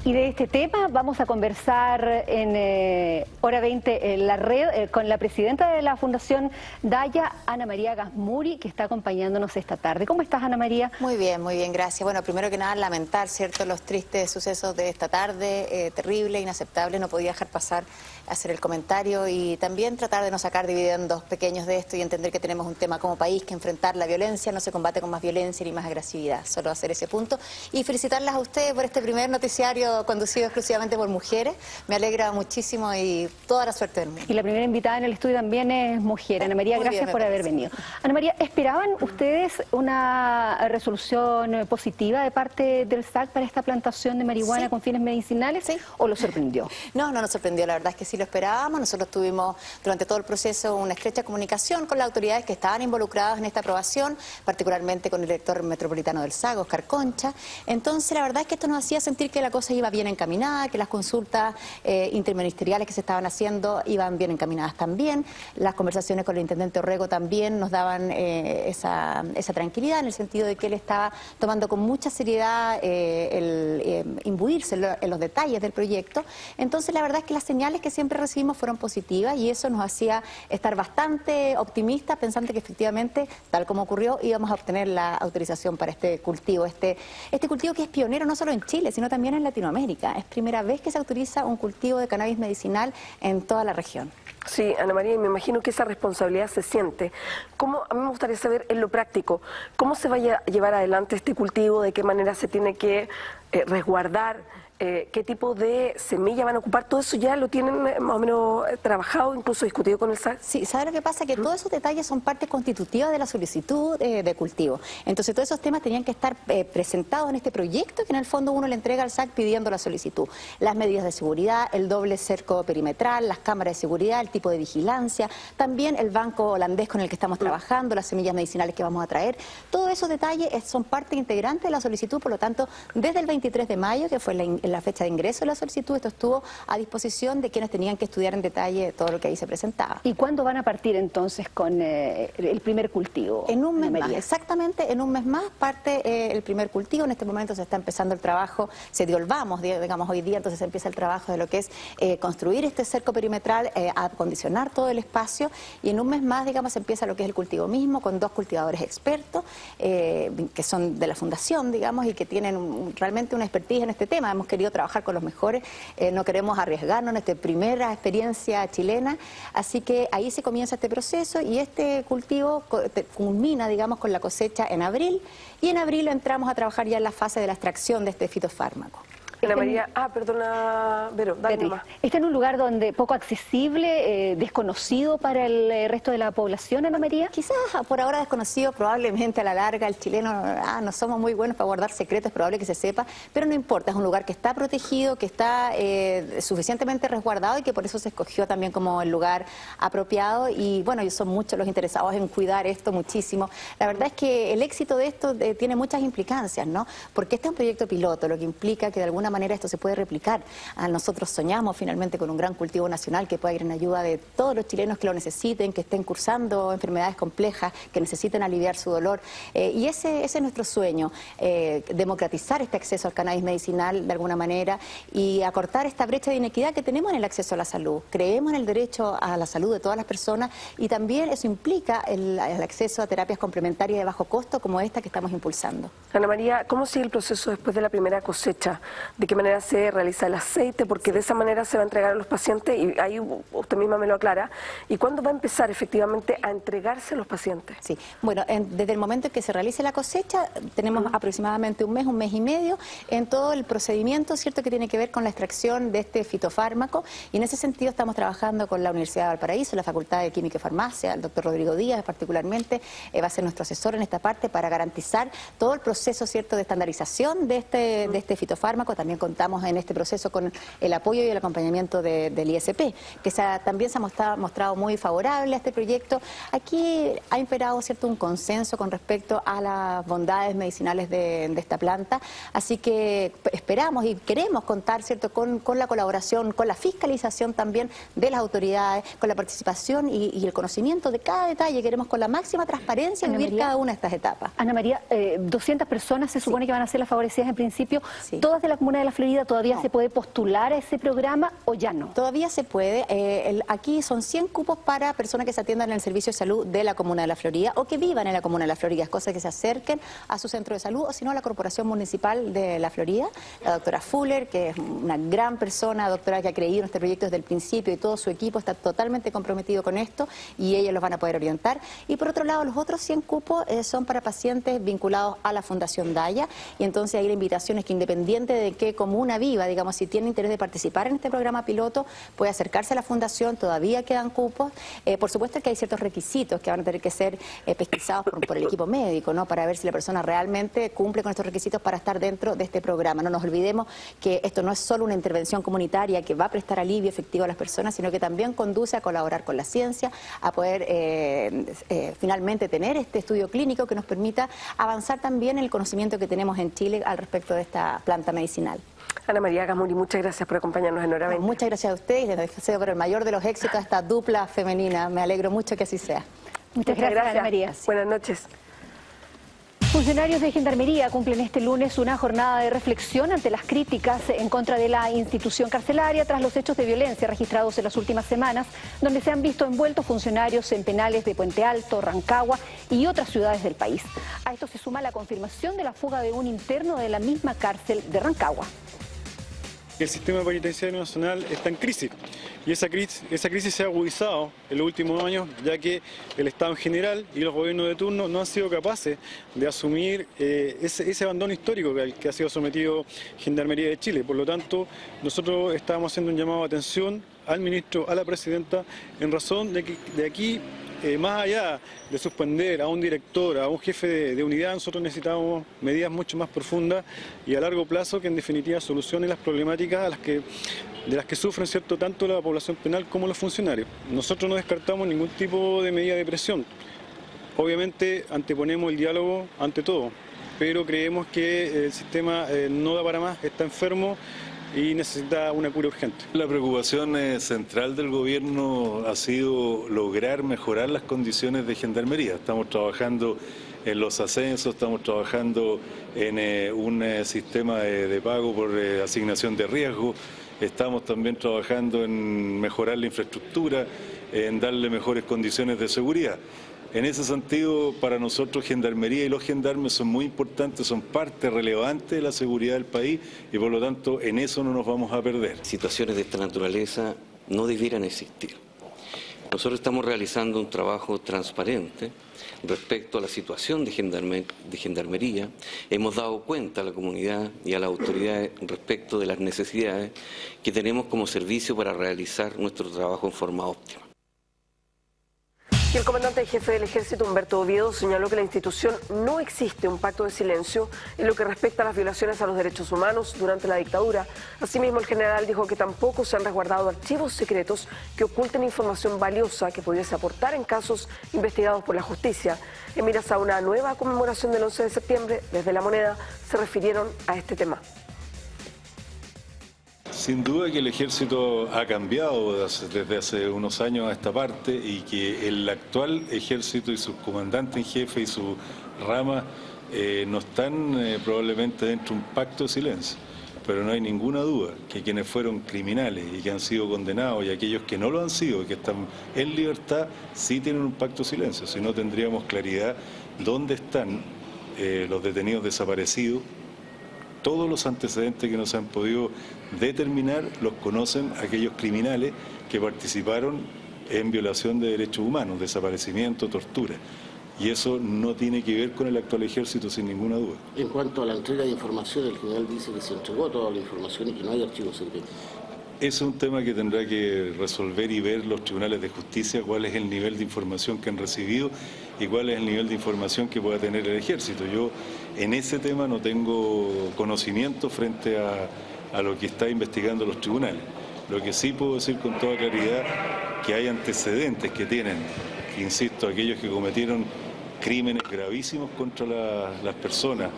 Y de este tema vamos a conversar en eh, hora 20 en la red eh, con la presidenta de la Fundación Daya, Ana María Gasmuri, que está acompañándonos esta tarde. ¿Cómo estás, Ana María? Muy bien, muy bien, gracias. Bueno, primero que nada, lamentar, ¿cierto?, los tristes sucesos de esta tarde, eh, terrible, inaceptable, no podía dejar pasar hacer el comentario y también tratar de no sacar dividendos pequeños de esto y entender que tenemos un tema como país que enfrentar la violencia no se combate con más violencia ni más agresividad, solo hacer ese punto. Y felicitarlas a ustedes por este primer noticiario conducido exclusivamente por mujeres, me alegra muchísimo y toda la suerte del mundo. Y la primera invitada en el estudio también es mujer, Ana María, gracias por haber venido. Ana María, ¿esperaban ustedes una resolución positiva de parte del SAC para esta plantación de marihuana con fines medicinales o lo sorprendió? No, no nos sorprendió, la verdad es que sí lo esperábamos. Nosotros tuvimos durante todo el proceso una estrecha comunicación con las autoridades que estaban involucradas en esta aprobación, particularmente con el director metropolitano del SAG, Oscar Concha. Entonces, la verdad es que esto nos hacía sentir que la cosa iba bien encaminada, que las consultas eh, interministeriales que se estaban haciendo iban bien encaminadas también. Las conversaciones con el intendente Orrego también nos daban eh, esa, tranquilidad en el sentido de que él estaba tomando con mucha seriedad eh, el imbuirse en los detalles del proyecto. Entonces, la verdad es que las señales que siempre recibimos fueron positivas y eso nos hacía estar bastante optimistas pensando que efectivamente, tal como ocurrió, íbamos a obtener la autorización para este cultivo, este, este cultivo que es pionero no solo en Chile, sino también en Latinoamérica. Es primera vez que se autoriza un cultivo de cannabis medicinal en toda la región. Sí, Ana María, me imagino que esa responsabilidad se siente. ¿Cómo, a mí me gustaría saber en lo práctico, ¿cómo se va a llevar adelante este cultivo? ¿De qué manera se tiene que eh, resguardar? Eh, qué tipo de semilla van a ocupar, todo eso ya lo tienen eh, más o menos eh, trabajado, incluso discutido con el SAC. Sí, ¿sabe lo que pasa? Que todos esos detalles son parte constitutiva de la solicitud de cultivo. Entonces todos esos temas tenían que estar presentados en este proyecto que en el fondo uno le entrega al SAC pidiendo la solicitud. Las medidas de seguridad, el doble cerco perimetral, las cámaras de seguridad, el tipo de vigilancia, también el banco holandés con el que estamos trabajando, las semillas medicinales que vamos a traer. Todos esos detalles son parte integrante de la solicitud, por lo tanto, desde el 23 de mayo, que fue la, la fecha de ingreso de la solicitud, esto estuvo a disposición de quienes tenían que estudiar en detalle todo lo que ahí se presentaba. ¿Y cuándo van a partir entonces con eh, el primer cultivo? En un mes más, exactamente en un mes más parte eh, el primer cultivo. En este momento se está empezando el trabajo, se dio el vamos, digamos hoy día, entonces empieza el trabajo de lo que es eh, construir este cerco perimetral, acondicionar todo el espacio y en un mes más, digamos, empieza lo que es el cultivo mismo con dos cultivadores expertos que son de la fundación, digamos, y que tienen realmente una expertise en este tema. Hemos trabajar con los mejores, no queremos arriesgarnos en esta primera experiencia chilena, así que ahí se comienza este proceso y este cultivo culmina, digamos, con la cosecha en abril. Y en abril entramos a trabajar ya en la fase de la extracción de este fitofármaco. Ana María, ah, perdona, Vero, dale. ¿Está en un lugar donde poco accesible, eh, desconocido para el eh, resto de la población, Ana María? Quizás por ahora desconocido, probablemente a la larga el chileno, ah, no somos muy buenos para guardar secretos, es probable que se sepa, pero no importa, es un lugar que está protegido, que está eh, suficientemente resguardado y que por eso se escogió también como el lugar apropiado y bueno, son muchos los interesados en cuidar esto muchísimo. La verdad es que el éxito de esto tiene muchas implicancias, ¿no? Porque este es un proyecto piloto, lo que implica que de alguna manera esto se puede replicar. Ah, nosotros soñamos finalmente con un gran cultivo nacional que pueda ir en ayuda de todos los chilenos que lo necesiten, que estén cursando enfermedades complejas, que necesiten aliviar su dolor. Eh, y ese, es nuestro sueño, eh, democratizar este acceso al cannabis medicinal de alguna manera y acortar esta brecha de inequidad que tenemos en el acceso a la salud. Creemos en el derecho a la salud de todas las personas y también eso implica el acceso a terapias complementarias de bajo costo como esta que estamos impulsando. Ana María, ¿cómo sigue el proceso después de la primera cosecha? ¿De qué manera se realiza el aceite? Porque de esa manera se va a entregar a los pacientes y ahí usted misma me lo aclara. ¿Y cuándo va a empezar efectivamente a entregarse a los pacientes? Sí, bueno, desde el momento en que se realice la cosecha, tenemos aproximadamente un mes, un mes y medio en todo el procedimiento, ¿cierto?, que tiene que ver con la extracción de este fitofármaco. Y en ese sentido estamos trabajando con la Universidad de Valparaíso, la Facultad de Química y Farmacia, el doctor Rodrigo Díaz particularmente, eh, va a ser nuestro asesor en esta parte para garantizar todo el proceso, ¿cierto?, de estandarización de este, de este fitofármaco. También contamos en este proceso con el apoyo y el acompañamiento del ISP, que también se ha mostrado, muy favorable a este proyecto. Aquí ha imperado cierto un consenso con respecto a las bondades medicinales de, esta planta, así que esperamos y queremos contar cierto con, la colaboración, con la fiscalización también de las autoridades, con la participación y, el conocimiento de cada detalle. Queremos con la máxima transparencia vivir cada una de estas etapas. Ana María, 200 eh, personas se supone que van a ser las favorecidas en principio, todas de la comuna de La Florida, todavía se puede postular a ese programa o ya no? Todavía se puede. Eh, aquí son 100 cupos para personas que se atiendan en el servicio de salud de la Comuna de la Florida o que vivan en la Comuna de la Florida. Es cosa que se acerquen a su centro de salud o si no a la Corporación Municipal de la Florida. La doctora Fuller, que es una gran persona, doctora que ha creído en este proyecto desde el principio y todo su equipo está totalmente comprometido con esto y ellos los van a poder orientar. Y por otro lado, los otros 100 cupos eh, son para pacientes vinculados a la Fundación Daya y entonces ahí la invitación es que independiente de qué comuna viva, digamos, si tiene interés de participar en este programa piloto, puede acercarse a la fundación, todavía quedan cupos. Eh, por supuesto que hay ciertos requisitos que van a tener que ser eh, pesquisados por, el equipo médico, ¿no? Para ver si la persona realmente cumple con estos requisitos para estar dentro de este programa. No nos olvidemos que esto no es solo una intervención comunitaria que va a prestar alivio efectivo a las personas, sino que también conduce a colaborar con la ciencia, a poder eh, finalmente tener este estudio clínico que nos permita avanzar también en el conocimiento que tenemos en Chile al respecto de esta planta medicinal. Ana María Gamuri, muchas gracias por acompañarnos en Hora Muchas gracias a ustedes y les deseo por el mayor de los éxitos a esta dupla femenina. Me alegro mucho que así sea. Muchas, gracias, Ana María. Buenas noches. Funcionarios de Gendarmería cumplen este lunes una jornada de reflexión ante las críticas en contra de la institución carcelaria tras los hechos de violencia registrados en las últimas semanas, donde se han visto envueltos funcionarios en penales de Puente Alto, Rancagua y otras ciudades del país. A esto se suma la confirmación de la fuga de un interno de la misma cárcel de Rancagua el sistema penitenciario nacional está en crisis. Y esa crisis, esa crisis se ha agudizado en los últimos años, ya que el Estado en general y los gobiernos de turno no han sido capaces de asumir eh, ese, abandono histórico que, que, ha sido sometido Gendarmería de Chile. Por lo tanto, nosotros estábamos haciendo un llamado de atención al ministro, a la presidenta, en razón de que de aquí eh, más allá de suspender a un director, a un jefe de, unidad, nosotros necesitamos medidas mucho más profundas y a largo plazo que en definitiva solucionen las problemáticas de las que sufren cierto tanto la población penal como los funcionarios. Nosotros no descartamos ningún tipo de medida de presión. Obviamente anteponemos el diálogo ante todo, pero creemos que el sistema eh, no da para más, está enfermo y necesita una cura urgente. La preocupación eh, central del gobierno ha sido lograr mejorar las condiciones de gendarmería. Estamos trabajando en los ascensos, estamos trabajando en eh, un eh, sistema de, pago por asignación de riesgo, estamos también trabajando en mejorar la infraestructura, en darle mejores condiciones de seguridad. En ese sentido, para nosotros Gendarmería y los gendarmes son muy importantes, son parte relevante de la seguridad del país y por lo tanto en eso no nos vamos a perder. Situaciones de esta naturaleza no debieran existir. Nosotros estamos realizando un trabajo transparente respecto a la situación de, gendarmería. Hemos dado cuenta a la comunidad y a las autoridades respecto de las necesidades que tenemos como servicio para realizar nuestro trabajo en forma óptima. El comandante jefe del ejército, Humberto Oviedo, señaló que la institución no existe un pacto de silencio en lo que respecta a las violaciones a los derechos humanos durante la dictadura. Asimismo, el general dijo que tampoco se han resguardado archivos secretos que oculten información valiosa que pudiese aportar en casos investigados por la justicia. En miras a una nueva conmemoración del 11 de septiembre, desde la moneda se refirieron a este tema. Sin duda que el ejército ha cambiado desde hace unos años a esta parte y que el actual ejército y sus comandantes en jefe y su rama eh, no están eh, probablemente dentro de un pacto de silencio. Pero no hay ninguna duda que quienes fueron criminales y que han sido condenados y aquellos que no lo han sido y que están en libertad sí tienen un pacto de silencio. Si no tendríamos claridad dónde están eh, los detenidos desaparecidos todos los antecedentes que no se han podido determinar los conocen aquellos criminales que participaron en violación de derechos humanos, desaparecimiento, tortura. Y eso no tiene que ver con el actual ejército sin ninguna duda. En cuanto a la entrega de información, el general dice que se entregó toda la información y que no hay archivos secretos. Ese es un tema que tendrá que resolver y ver los tribunales de justicia cuál es el nivel de información que han recibido y cuál es el nivel de información que pueda tener el ejército. Yo en ese tema no tengo conocimiento frente a, lo que está investigando los tribunales. Lo que sí puedo decir con toda claridad que hay antecedentes que tienen, insisto, aquellos que cometieron crímenes gravísimos contra las personas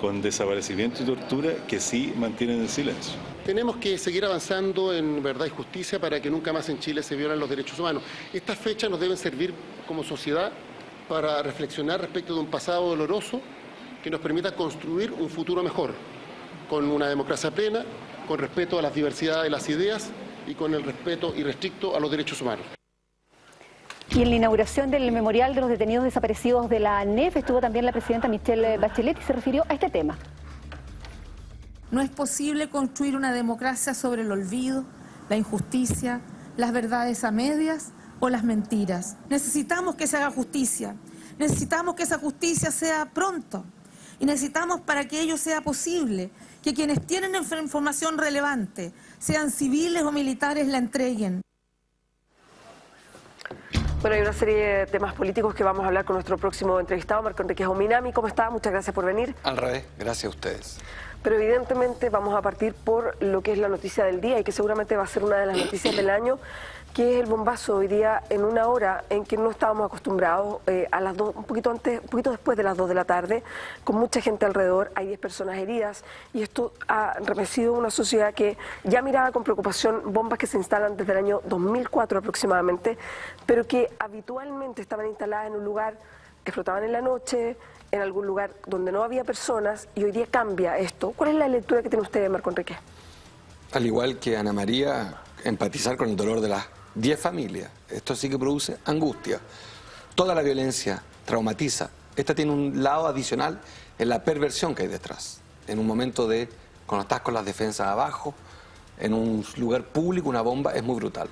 con desaparecimiento y tortura que sí mantienen el silencio. Tenemos que seguir avanzando en verdad y justicia para que nunca más en Chile se violen los derechos humanos. Estas fechas nos deben servir como sociedad para reflexionar respecto de un pasado doloroso que nos permita construir un futuro mejor, con una democracia plena, con respeto a las diversidades de las ideas y con el respeto irrestricto a los derechos humanos. Y en la inauguración del memorial de los detenidos desaparecidos de la ANEF estuvo también la presidenta Michelle Bachelet y se refirió a este tema. No es posible construir una democracia sobre el olvido, la injusticia, las verdades a medias o las mentiras. Necesitamos que se haga justicia. Necesitamos que esa justicia sea pronto. Y necesitamos para que ello sea posible que quienes tienen información relevante, sean civiles o militares, la entreguen. Bueno, hay una serie de temas políticos que vamos a hablar con nuestro próximo entrevistado, Marco Enrique Ominami. ¿Cómo está? Muchas gracias por venir. Al revés, gracias a ustedes. Pero evidentemente vamos a partir por lo que es la noticia del día y que seguramente va a ser una de las noticias del año que es el bombazo hoy día en una hora en que no estábamos acostumbrados, eh, a las dos, un poquito antes, un poquito después de las 2 de la tarde, con mucha gente alrededor, hay 10 personas heridas y esto ha remecido una sociedad que ya miraba con preocupación bombas que se instalan desde el año 2004 aproximadamente, pero que habitualmente estaban instaladas en un lugar que flotaban en la noche, en algún lugar donde no había personas y hoy día cambia esto. ¿Cuál es la lectura que tiene usted, Marco Enrique? Al igual que Ana María, empatizar con el dolor de las 10 familias. Esto sí que produce angustia. Toda la violencia traumatiza. Esta tiene un lado adicional en la perversión que hay detrás. En un momento de, cuando estás con las defensas abajo, en un lugar público, una bomba, es muy brutal.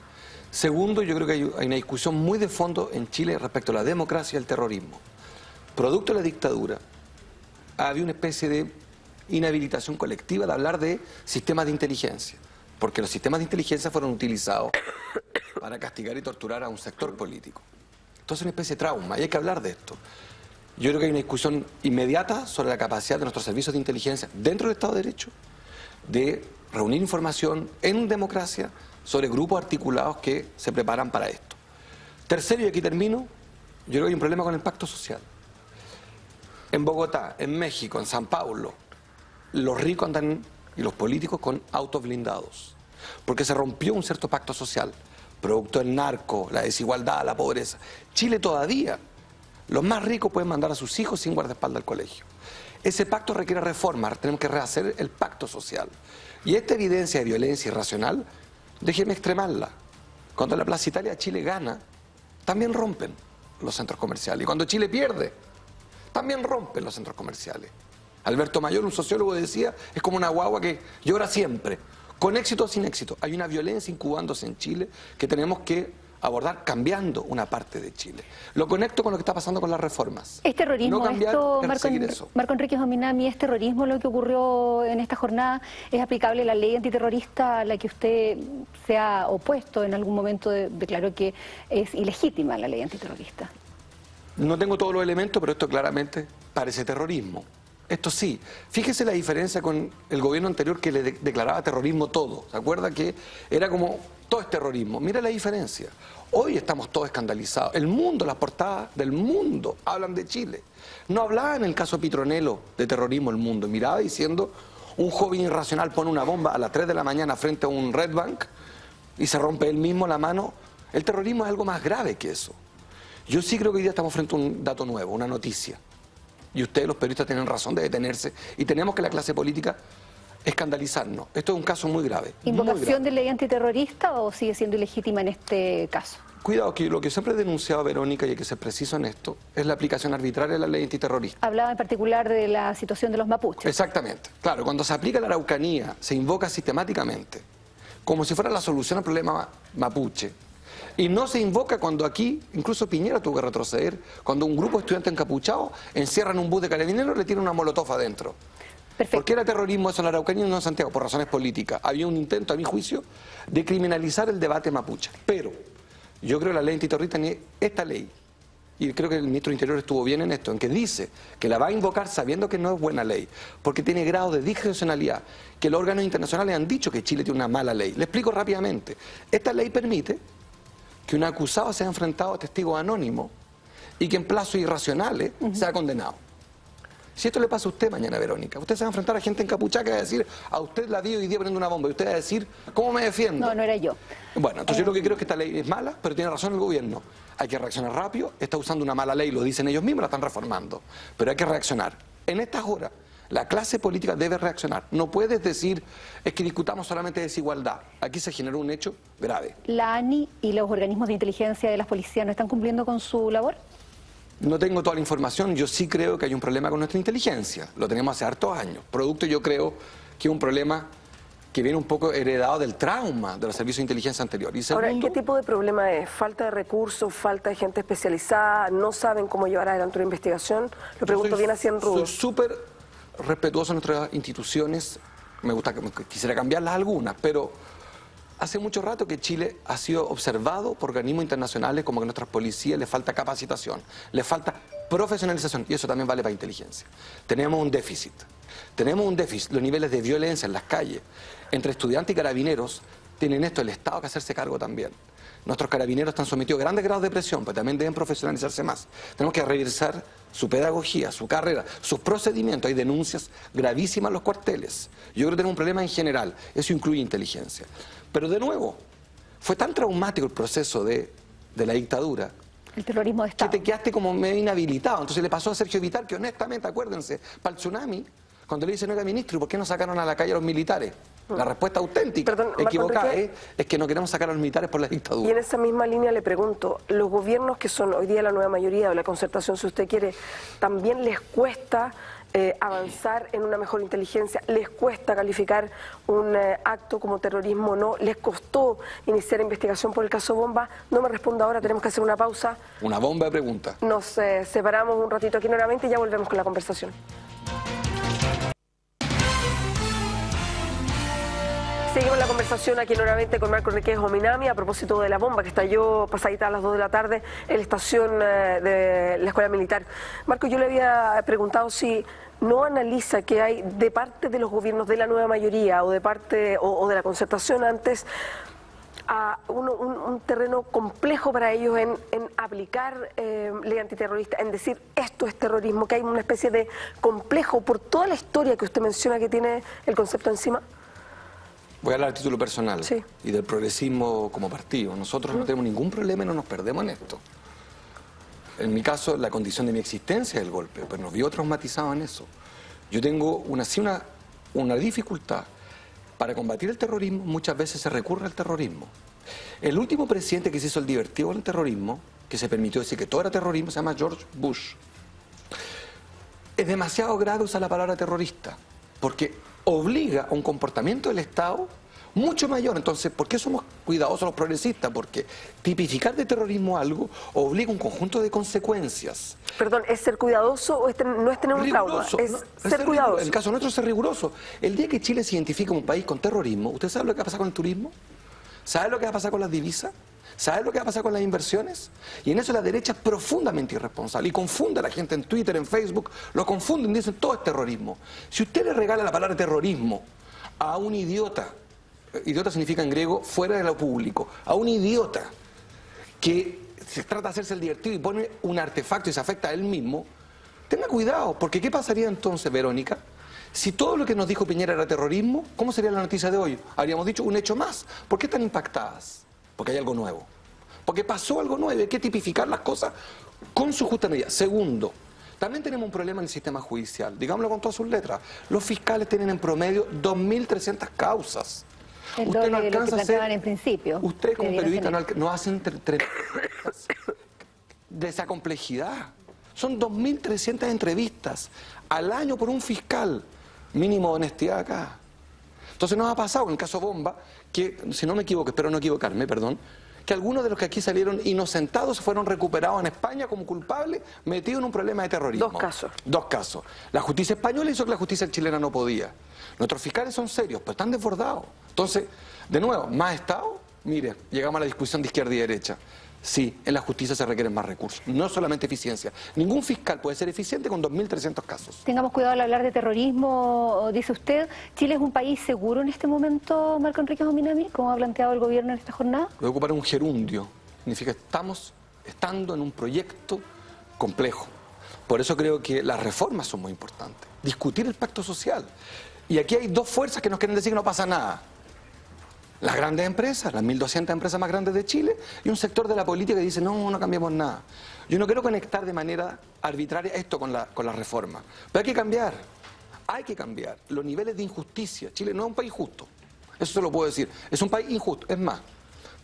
Segundo, yo creo que hay una discusión muy de fondo en Chile respecto a la democracia y el terrorismo. Producto de la dictadura, había una especie de inhabilitación colectiva de hablar de sistemas de inteligencia porque los sistemas de inteligencia fueron utilizados para castigar y torturar a un sector político. Entonces es una especie de trauma y hay que hablar de esto. Yo creo que hay una discusión inmediata sobre la capacidad de nuestros servicios de inteligencia dentro del Estado de Derecho de reunir información en democracia sobre grupos articulados que se preparan para esto. Tercero, y aquí termino, yo creo que hay un problema con el pacto social. En Bogotá, en México, en San Paulo, los ricos andan y los políticos con autos blindados, porque se rompió un cierto pacto social, producto del narco, la desigualdad, la pobreza. Chile todavía, los más ricos pueden mandar a sus hijos sin guardaespaldas al colegio. Ese pacto requiere reformar, tenemos que rehacer el pacto social. Y esta evidencia de violencia irracional, déjeme extremarla. Cuando la Plaza Italia Chile gana, también rompen los centros comerciales. Y cuando Chile pierde, también rompen los centros comerciales. Alberto Mayor, un sociólogo, decía, es como una guagua que llora siempre, con éxito o sin éxito. Hay una violencia incubándose en Chile que tenemos que abordar cambiando una parte de Chile. Lo conecto con lo que está pasando con las reformas. ¿Es terrorismo no cambiar, esto, Marco, eso. Marco Enrique Jominami, es terrorismo lo que ocurrió en esta jornada? ¿Es aplicable la ley antiterrorista a la que usted se ha opuesto en algún momento? de- declaró que es ilegítima la ley antiterrorista. No tengo todos los elementos, pero esto claramente parece terrorismo. Esto sí, fíjese la diferencia con el gobierno anterior que le de- declaraba terrorismo todo. ¿Se acuerda que era como todo es terrorismo? Mira la diferencia. Hoy estamos todos escandalizados. El mundo, las portadas del mundo hablan de Chile. No hablaba en el caso Pitronelo de terrorismo el mundo. Miraba diciendo un joven irracional pone una bomba a las 3 de la mañana frente a un Red Bank y se rompe él mismo la mano. El terrorismo es algo más grave que eso. Yo sí creo que hoy día estamos frente a un dato nuevo, una noticia. Y ustedes, los periodistas, tienen razón de detenerse. Y tenemos que la clase política escandalizarnos. Esto es un caso muy grave. muy grave. ¿Invocación de ley antiterrorista o sigue siendo ilegítima en este caso? Cuidado, que lo que siempre he denunciado Verónica y hay que ser preciso en esto es la aplicación arbitraria de la ley antiterrorista. Hablaba en particular de la situación de los mapuches. Exactamente. Claro, cuando se aplica la araucanía, se invoca sistemáticamente, como si fuera la solución al problema ma- mapuche. Y no se invoca cuando aquí, incluso Piñera tuvo que retroceder, cuando un grupo de estudiantes encapuchados encierran un bus de carabineros y le tiran una molotov adentro. ¿Por qué era terrorismo eso en la Araucanía y no en Santiago? Por razones políticas. Había un intento, a mi juicio, de criminalizar el debate mapuche. Pero yo creo que la ley antiterrorista, ni esta ley, y creo que el ministro de Interior estuvo bien en esto, en que dice que la va a invocar sabiendo que no es buena ley, porque tiene grado de discrecionalidad, que los órganos internacionales han dicho que Chile tiene una mala ley. Le explico rápidamente. Esta ley permite que un acusado sea enfrentado a testigos anónimos y que en plazos irracionales sea condenado. Si esto le pasa a usted mañana, Verónica, usted se va a enfrentar a gente encapuchada que va a decir, a usted la dio hoy día poniendo una bomba, y usted va a decir, ¿cómo me defiendo? No, no era yo. Bueno, entonces yo lo que creo es que esta ley es mala, pero tiene razón el gobierno. Hay que reaccionar rápido, está usando una mala ley, lo dicen ellos mismos, la están reformando, pero hay que reaccionar. En estas horas, la clase política debe reaccionar. No puedes decir, es que discutamos solamente desigualdad. Aquí se generó un hecho grave. ¿La ANI y los organismos de inteligencia de las policías no están cumpliendo con su labor? No tengo toda la información, yo sí creo que hay un problema con nuestra inteligencia. Lo tenemos hace hartos años. Producto yo creo que es un problema que viene un poco heredado del trauma de los servicios de inteligencia anteriores. Y Ahora, ¿qué tipo de problema es? ¿Falta de recursos? ¿Falta de gente especializada? ¿No saben cómo llevar adelante una investigación? Lo pregunto soy- bien así en rudo. Soy súper respetuoso de nuestras instituciones. Me gusta quisiera cambiarlas algunas, pero hace mucho rato que Chile ha sido observado por organismos internacionales como que a nuestras policías les falta capacitación, les falta profesionalización y eso también vale para inteligencia. Tenemos un déficit. Tenemos un déficit, los niveles de violencia en las calles entre estudiantes y carabineros tienen esto el Estado que hacerse cargo también. Nuestros carabineros están sometidos a grandes grados de presión, pero también deben profesionalizarse más. Tenemos que revisar su pedagogía, su carrera, sus procedimientos. Hay denuncias gravísimas en los cuarteles. Yo creo que tenemos un problema en general. Eso incluye inteligencia. Pero de nuevo, fue tan traumático el proceso de, de la dictadura El terrorismo de Estado. que te quedaste como medio inhabilitado. Entonces le pasó a Sergio Vital, que honestamente, acuérdense, para el tsunami, cuando le dicen, oiga, ministro, ¿y por qué no sacaron a la calle a los militares? La respuesta auténtica, Marco equivocada, Enrique. es, es que no queremos sacar a los militares por la Y dictadura. en esa misma línea le pregunto, ¿los gobiernos que son hoy día la nueva mayoría o la concertación, si usted quiere, también les cuesta eh, avanzar en una mejor inteligencia? ¿Les cuesta calificar un eh, acto como terrorismo o no? ¿Les costó iniciar investigación por el caso Bomba? No me responda ahora, tenemos que hacer una pausa. Una bomba de preguntas. Nos eh, separamos un ratito aquí nuevamente y ya volvemos con la conversación. Seguimos la conversación aquí nuevamente con Marco Enriquez Ominami a propósito de la bomba que estalló pasadita a las 2 de la tarde en la estación eh, de la Escuela Militar. Marco, yo le había preguntado si no analiza que hay de parte de los gobiernos de la nueva mayoría o de parte o, de la concertación antes a un, terreno complejo para ellos en, en aplicar eh, ley antiterrorista, en decir esto es terrorismo, que hay una especie de complejo por toda la historia que usted menciona que tiene el concepto encima? Voy a hablar a título personal y del progresismo como partido. Nosotros no tenemos ningún problema y no nos perdemos en esto. En mi caso, la condición de mi existencia es el golpe, pero nos vio traumatizado en eso. Yo tengo una, sí una, una dificultad. Para combatir el terrorismo muchas veces se recurre al terrorismo. El último presidente que se hizo el divertido con el terrorismo, que se permitió decir que todo era terrorismo, se llama George Bush. Es demasiado grave usar la palabra terrorista, porque obliga a un comportamiento del Estado mucho mayor. Entonces, ¿por qué somos cuidadosos los progresistas? Porque tipificar de terrorismo algo obliga un conjunto de consecuencias. Perdón, ¿es ser cuidadoso o es no es tener un trauma? Es no, ser cuidadoso. En el caso nuestro es ser riguroso. El día que Chile se identifica como un país con terrorismo, ¿usted sabe lo que va a pasar con el turismo? ¿Sabe lo que va a pasar con las divisas? ¿Sabe lo que va a pasar con las inversiones? Y en eso la derecha es profundamente irresponsable y confunde a la gente en Twitter, en Facebook, lo confunden, dicen todo es terrorismo. Si usted le regala la palabra terrorismo a un idiota, eh, idiota significa en griego fuera de lo público, a un idiota que se trata de hacerse el divertido y pone un artefacto y se afecta a él mismo, tenga cuidado, porque ¿qué pasaría entonces, Verónica? Si todo lo que nos dijo Piñera era terrorismo, ¿cómo sería la noticia de hoy? Habríamos dicho un hecho más. ¿Por qué están impactadas? Porque hay algo nuevo. Porque pasó algo nuevo y hay que tipificar las cosas con su justa medida. Segundo, también tenemos un problema en el sistema judicial. Digámoslo con todas sus letras. Los fiscales tienen en promedio 2.300 causas. El Usted no alcanza a hacer en principio. Usted como que periodista no, no hacen de esa complejidad. Son 2.300 entrevistas al año por un fiscal. Mínimo de honestidad acá. Entonces nos ha pasado en el caso Bomba, que si no me equivoco, espero no equivocarme, perdón, que algunos de los que aquí salieron inocentados fueron recuperados en España como culpables, metidos en un problema de terrorismo. Dos casos. Dos casos. La justicia española hizo que la justicia chilena no podía. Nuestros fiscales son serios, pero están desbordados. Entonces, de nuevo, más Estado, mire, llegamos a la discusión de izquierda y derecha. Sí, en la justicia se requieren más recursos, no solamente eficiencia. Ningún fiscal puede ser eficiente con 2.300 casos. Tengamos cuidado al hablar de terrorismo, dice usted. ¿Chile es un país seguro en este momento, Marco Enrique Ominami, como ha planteado el gobierno en esta jornada? Voy a ocupar un gerundio. Significa estamos estando en un proyecto complejo. Por eso creo que las reformas son muy importantes. Discutir el pacto social. Y aquí hay dos fuerzas que nos quieren decir que no pasa nada. Las grandes empresas, las 1.200 empresas más grandes de Chile, y un sector de la política que dice, no, no cambiamos nada. Yo no quiero conectar de manera arbitraria esto con la, con la reforma. Pero hay que cambiar. Hay que cambiar los niveles de injusticia. Chile no es un país justo. Eso se lo puedo decir. Es un país injusto. Es más,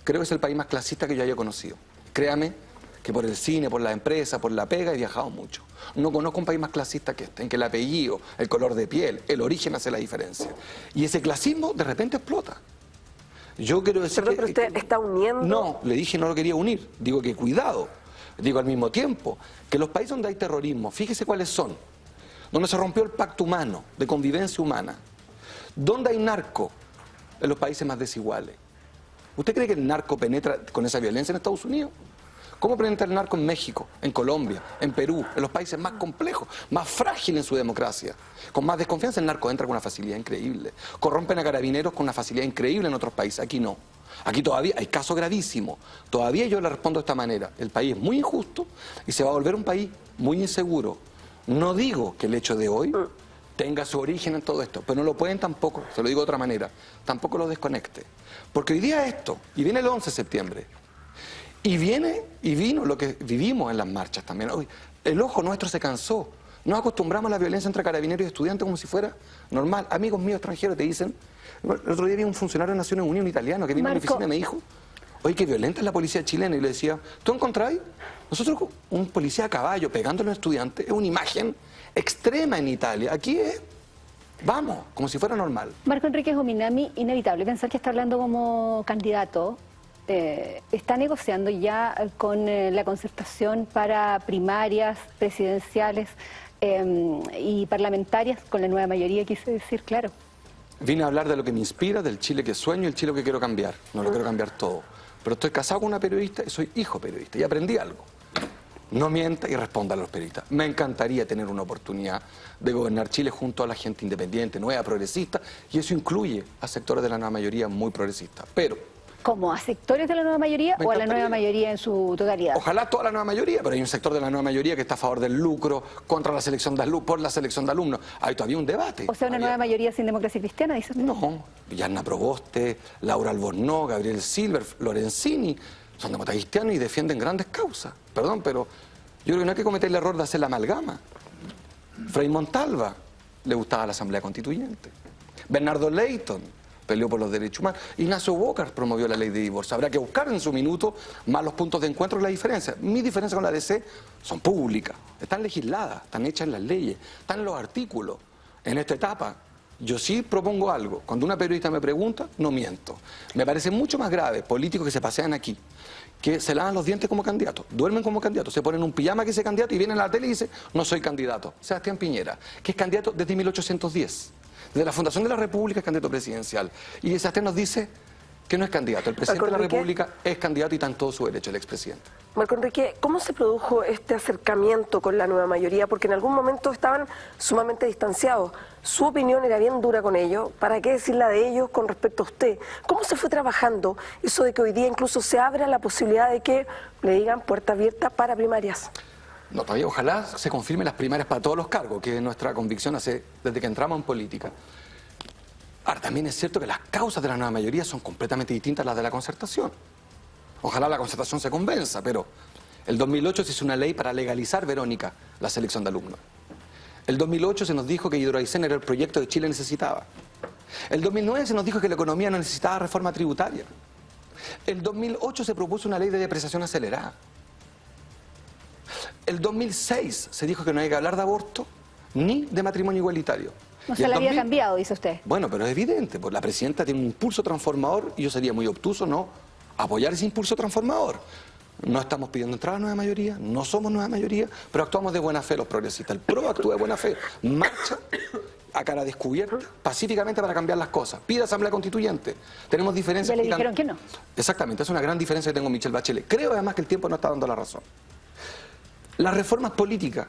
creo que es el país más clasista que yo haya conocido. Créame que por el cine, por la empresa, por la pega he viajado mucho. No conozco un país más clasista que este, en que el apellido, el color de piel, el origen hace la diferencia. Y ese clasismo de repente explota. Yo quiero decir Perdón, que, pero usted está uniendo... no, le dije no lo quería unir. Digo que cuidado. Digo al mismo tiempo que los países donde hay terrorismo, fíjese cuáles son. Donde se rompió el pacto humano, de convivencia humana. Donde hay narco, en los países más desiguales. ¿Usted cree que el narco penetra con esa violencia en Estados Unidos? ¿Cómo penetra el narco en México, en Colombia, en Perú, en los países más complejos, más frágiles en su democracia? Con más desconfianza el narco entra con una facilidad increíble. Corrompen a carabineros con una facilidad increíble en otros países. Aquí no. Aquí todavía hay casos gravísimos. Todavía yo le respondo de esta manera. El país es muy injusto y se va a volver un país muy inseguro. No digo que el hecho de hoy tenga su origen en todo esto, pero no lo pueden tampoco, se lo digo de otra manera, tampoco lo desconecte. Porque hoy día esto, y viene el 11 de septiembre, y viene y vino lo que vivimos en las marchas también. El ojo nuestro se cansó. Nos acostumbramos a la violencia entre carabineros y estudiantes como si fuera normal. Amigos míos extranjeros te dicen. El otro día vi un funcionario de Naciones Unidas, un italiano, que vino a mi Marco. oficina y me dijo: Oye, qué violenta es la policía chilena. Y le decía: ¿Tú encontráis? Nosotros, un policía a caballo pegando a los estudiantes, es una imagen extrema en Italia. Aquí es. Vamos, como si fuera normal. Marco Enrique Ominami, inevitable pensar que está hablando como candidato. Eh, está negociando ya con eh, la concertación para primarias, presidenciales eh, y parlamentarias, con la nueva mayoría, quise decir, claro. Vine a hablar de lo que me inspira, del Chile que sueño el Chile que quiero cambiar. No lo quiero cambiar todo. Pero estoy casado con una periodista y soy hijo periodista y aprendí algo. No mienta y responda a los periodistas. Me encantaría tener una oportunidad de gobernar Chile junto a la gente independiente, nueva, progresista, y eso incluye a sectores de la nueva mayoría muy progresistas. Pero como a sectores de la nueva mayoría Me o a la nueva mayoría en su totalidad. Ojalá toda la nueva mayoría, pero hay un sector de la nueva mayoría que está a favor del lucro, contra la selección de alumnos, por la selección de alumnos. Hay todavía un debate. O sea, una nueva mayoría sin democracia cristiana, dice usted. No, Yanna Proboste, Laura Albornoz, Gabriel Silver, Lorenzini, son demócratas cristianos y defienden grandes causas. Perdón, pero yo creo que no hay que cometer el error de hacer la amalgama. Frei Montalva le gustaba la Asamblea Constituyente. Bernardo Leighton peleó por los derechos humanos. Ignacio Walker promovió la ley de divorcio. Habrá que buscar en su minuto más los puntos de encuentro y la diferencia. Mi diferencia con la DC son públicas, están legisladas, están hechas en las leyes, están en los artículos. En esta etapa, yo sí propongo algo. Cuando una periodista me pregunta, no miento. Me parece mucho más grave políticos que se pasean aquí, que se lavan los dientes como candidatos, duermen como candidatos, se ponen un pijama que ese candidato y vienen a la tele y dicen, no soy candidato. Sebastián Piñera, que es candidato desde 1810. Desde la fundación de la República es candidato presidencial. Y Sebastián nos dice que no es candidato. El presidente de la. República es candidato y está en todo su derecho, el expresidente. Marco Enrique, ¿cómo se produjo este acercamiento con la nueva mayoría? Porque en algún momento estaban sumamente distanciados. Su opinión era bien dura con ellos. ¿Para qué decir la de ellos con respecto a usted? ¿Cómo se fue trabajando eso de que hoy día incluso se abra la posibilidad de que le digan puerta abierta para primarias? No, todavía ojalá se confirmen las primarias para todos los cargos, que es nuestra convicción hace, desde que entramos en política. Ahora, también es cierto que las causas de la nueva mayoría son completamente distintas a las de la concertación. Ojalá la concertación se convenza, pero el 2008 se hizo una ley para legalizar, Verónica, la selección de alumnos. El 2008 se nos dijo que Hidroaicén era el proyecto que Chile necesitaba. El 2009 se nos dijo que la economía no necesitaba reforma tributaria. El 2008 se propuso una ley de depreciación acelerada. El 2006 se dijo que no hay que hablar de aborto ni de matrimonio igualitario. No se la había 2000 cambiado, dice usted. Bueno, pero es evidente, pues la presidenta tiene un impulso transformador y yo sería muy obtuso no apoyar ese impulso transformador. No estamos pidiendo entrar a nueva mayoría, no somos nueva mayoría, pero actuamos de buena fe los progresistas. El PRO actúa de buena fe, marcha a cara descubierta, pacíficamente para cambiar las cosas. Pide asamblea constituyente. Tenemos diferencias. Ya le dijeron que no. Exactamente, es una gran diferencia que tengo con Michelle Bachelet. Creo además que el tiempo no está dando la razón. Las reformas políticas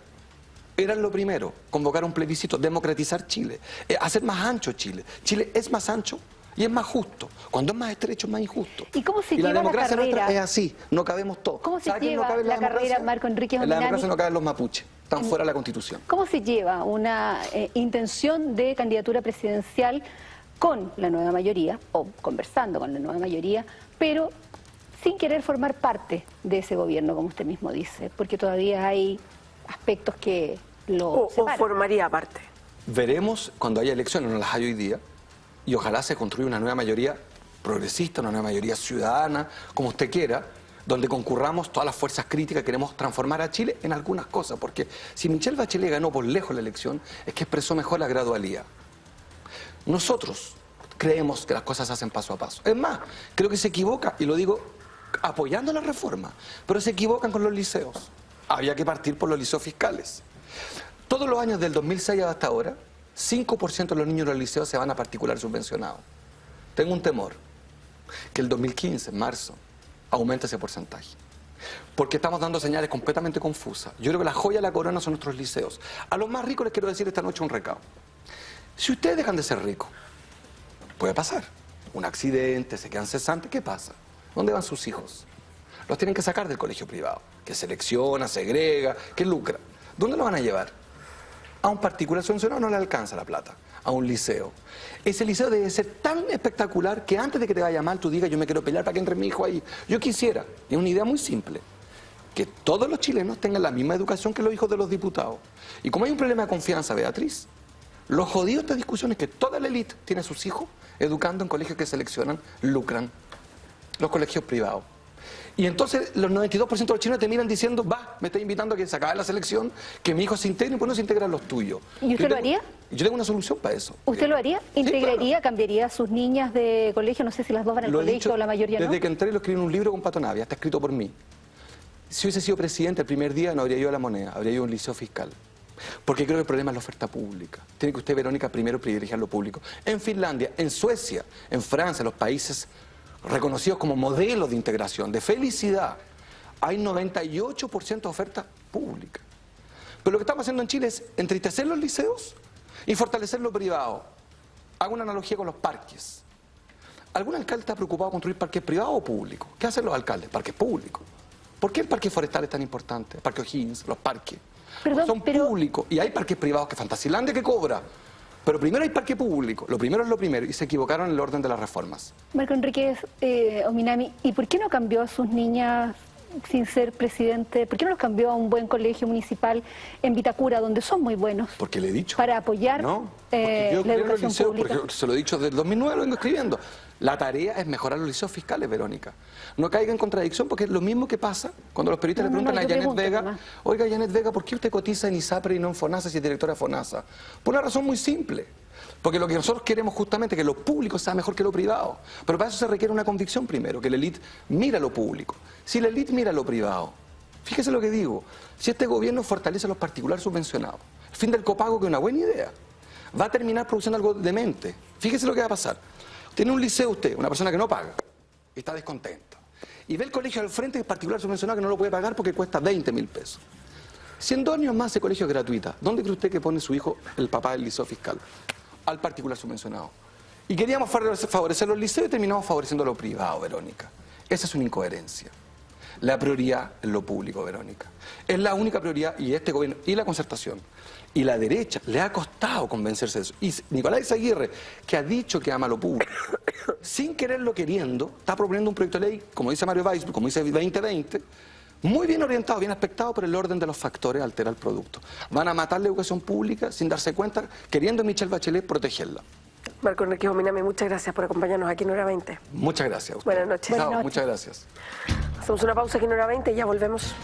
eran lo primero, convocar un plebiscito, democratizar Chile, eh, hacer más ancho Chile. Chile es más ancho y es más justo. Cuando es más estrecho es más injusto. ¿Y cómo se y la lleva la democracia nuestra carrera? es así, no cabemos todos. ¿Cómo se ¿Sabe quién no lleva cabe la carrera? Marco Enrique En la democracia no caben los mapuches, están fuera de la constitución. ¿Cómo se lleva una eh, intención de candidatura presidencial con la nueva mayoría, o conversando con la nueva mayoría, pero sin querer formar parte de ese gobierno, como usted mismo dice? Porque todavía hay aspectos que lo O, o formaría parte. Veremos cuando haya elecciones, no las hay hoy día, y ojalá se construya una nueva mayoría progresista, una nueva mayoría ciudadana, como usted quiera, donde concurramos todas las fuerzas críticas, queremos transformar a Chile en algunas cosas, porque si Michelle Bachelet ganó por lejos la elección, es que expresó mejor la gradualidad. Nosotros creemos que las cosas se hacen paso a paso. Es más, creo que se equivoca, y lo digo apoyando la reforma, pero se equivocan con los liceos. Había que partir por los liceos fiscales. Todos los años del 2006 hasta ahora, 5% de los niños de los liceos se van a particular subvencionados. Tengo un temor, que el 2015, en marzo, aumente ese porcentaje. Porque estamos dando señales completamente confusas. Yo creo que la joya de la corona son nuestros liceos. A los más ricos les quiero decir esta noche un recado. Si ustedes dejan de ser ricos, puede pasar. Un accidente, se quedan cesantes, ¿qué pasa? ¿Dónde van sus hijos? Los tienen que sacar del colegio privado, que selecciona, segrega, que lucra. ¿Dónde lo van a llevar? A un particular subvencionado no le alcanza la plata, a un liceo. Ese liceo debe ser tan espectacular que antes de que te vaya mal tú digas yo me quiero pelear para que entre mi hijo ahí. Yo quisiera, es una idea muy simple, que todos los chilenos tengan la misma educación que los hijos de los diputados. Y como hay un problema de confianza, Beatriz, lo jodido de esta discusión es que toda la élite tiene a sus hijos educando en colegios que seleccionan, lucran, los colegios privados. Y entonces los 92% de los chilenos te miran diciendo, va, me está invitando a que se acabe la selección, que mi hijo se integre y pues no se integran los tuyos. ¿Y usted Yo lo tengo- haría? Yo tengo una solución para eso. ¿Usted lo haría? ¿Integraría, cambiaría a sus niñas de colegio? No sé si las dos van al Lo colegio dicho o la mayoría desde no. que entré lo escribí en un libro con Pato Navia, está escrito por mí. Si hubiese sido presidente el primer día no habría ido a la moneda, habría ido a un liceo fiscal. Porque creo que el problema es la oferta pública. Tiene que usted, Verónica, primero privilegiar lo público. En Finlandia, en Suecia, en Francia, los países reconocidos como modelos de integración, de felicidad, hay 98% de oferta pública. Pero lo que estamos haciendo en Chile es entristecer los liceos y fortalecer lo privado. Hago una analogía con los parques. ¿Algún alcalde está preocupado de construir parques privados o públicos? ¿Qué hacen los alcaldes? Parques públicos. ¿Por qué el parque forestal es tan importante? El parque O'Higgins, los parques. Son públicos. Y hay parques privados que Fantasilandia que cobra. Pero primero hay parque público. Lo primero es lo primero. Y se equivocaron en el orden de las reformas. Marco Enríquez eh, Ominami, ¿y por qué no cambió a sus niñas sin ser presidente? ¿Por qué no los cambió a un buen colegio municipal en Vitacura, donde son muy buenos? Porque le he dicho. Para apoyar No, eh, Yo la educación liceo, pública. porque se lo he dicho desde el 2009, lo vengo escribiendo. La tarea es mejorar los liceos fiscales, Verónica. No caiga en contradicción, porque es lo mismo que pasa cuando los periodistas No, le preguntan no, a Janet pregunto Vega, oiga, Janet Vega, ¿por qué usted cotiza en ISAPRE y no en FONASA si es directora de FONASA? Por una razón muy simple. Porque lo que nosotros queremos justamente es que lo público sea mejor que lo privado. Pero para eso se requiere una convicción primero, que la élite mira lo público. Si la élite mira lo privado, fíjese lo que digo, si este gobierno fortalece a los particulares subvencionados, el fin del copago que es una buena idea, va a terminar produciendo algo demente. Fíjese lo que va a pasar. Tiene un liceo usted, una persona que no paga, y está descontenta. Y ve el colegio al frente es particular subvencionado que no lo puede pagar porque cuesta 20 mil pesos. Si en dos años más ese colegio gratuita, ¿dónde cree usted que pone su hijo el papá del liceo fiscal? Al particular subvencionado. Y queríamos favorecer los liceos y terminamos favoreciendo lo privado, Verónica. Esa es una incoherencia. La prioridad es lo público, Verónica. Es la única prioridad y este gobierno y la concertación y la derecha le ha costado convencerse de eso. Y Nicolás Aguirre, que ha dicho que ama lo público, sin quererlo queriendo, está proponiendo un proyecto de ley, como dice Mario Weiss, como dice 2020, muy bien orientado, bien aspectado, pero el orden de los factores altera el producto. Van a matar la educación pública sin darse cuenta, queriendo Michelle Bachelet protegerla. Marco Enrique Ominami, muchas gracias por acompañarnos aquí en Hora 20. Muchas gracias. a usted. Buenas noches. Buenas noches. Muchas gracias. Hacemos una pausa aquí en Hora 20 y ya volvemos.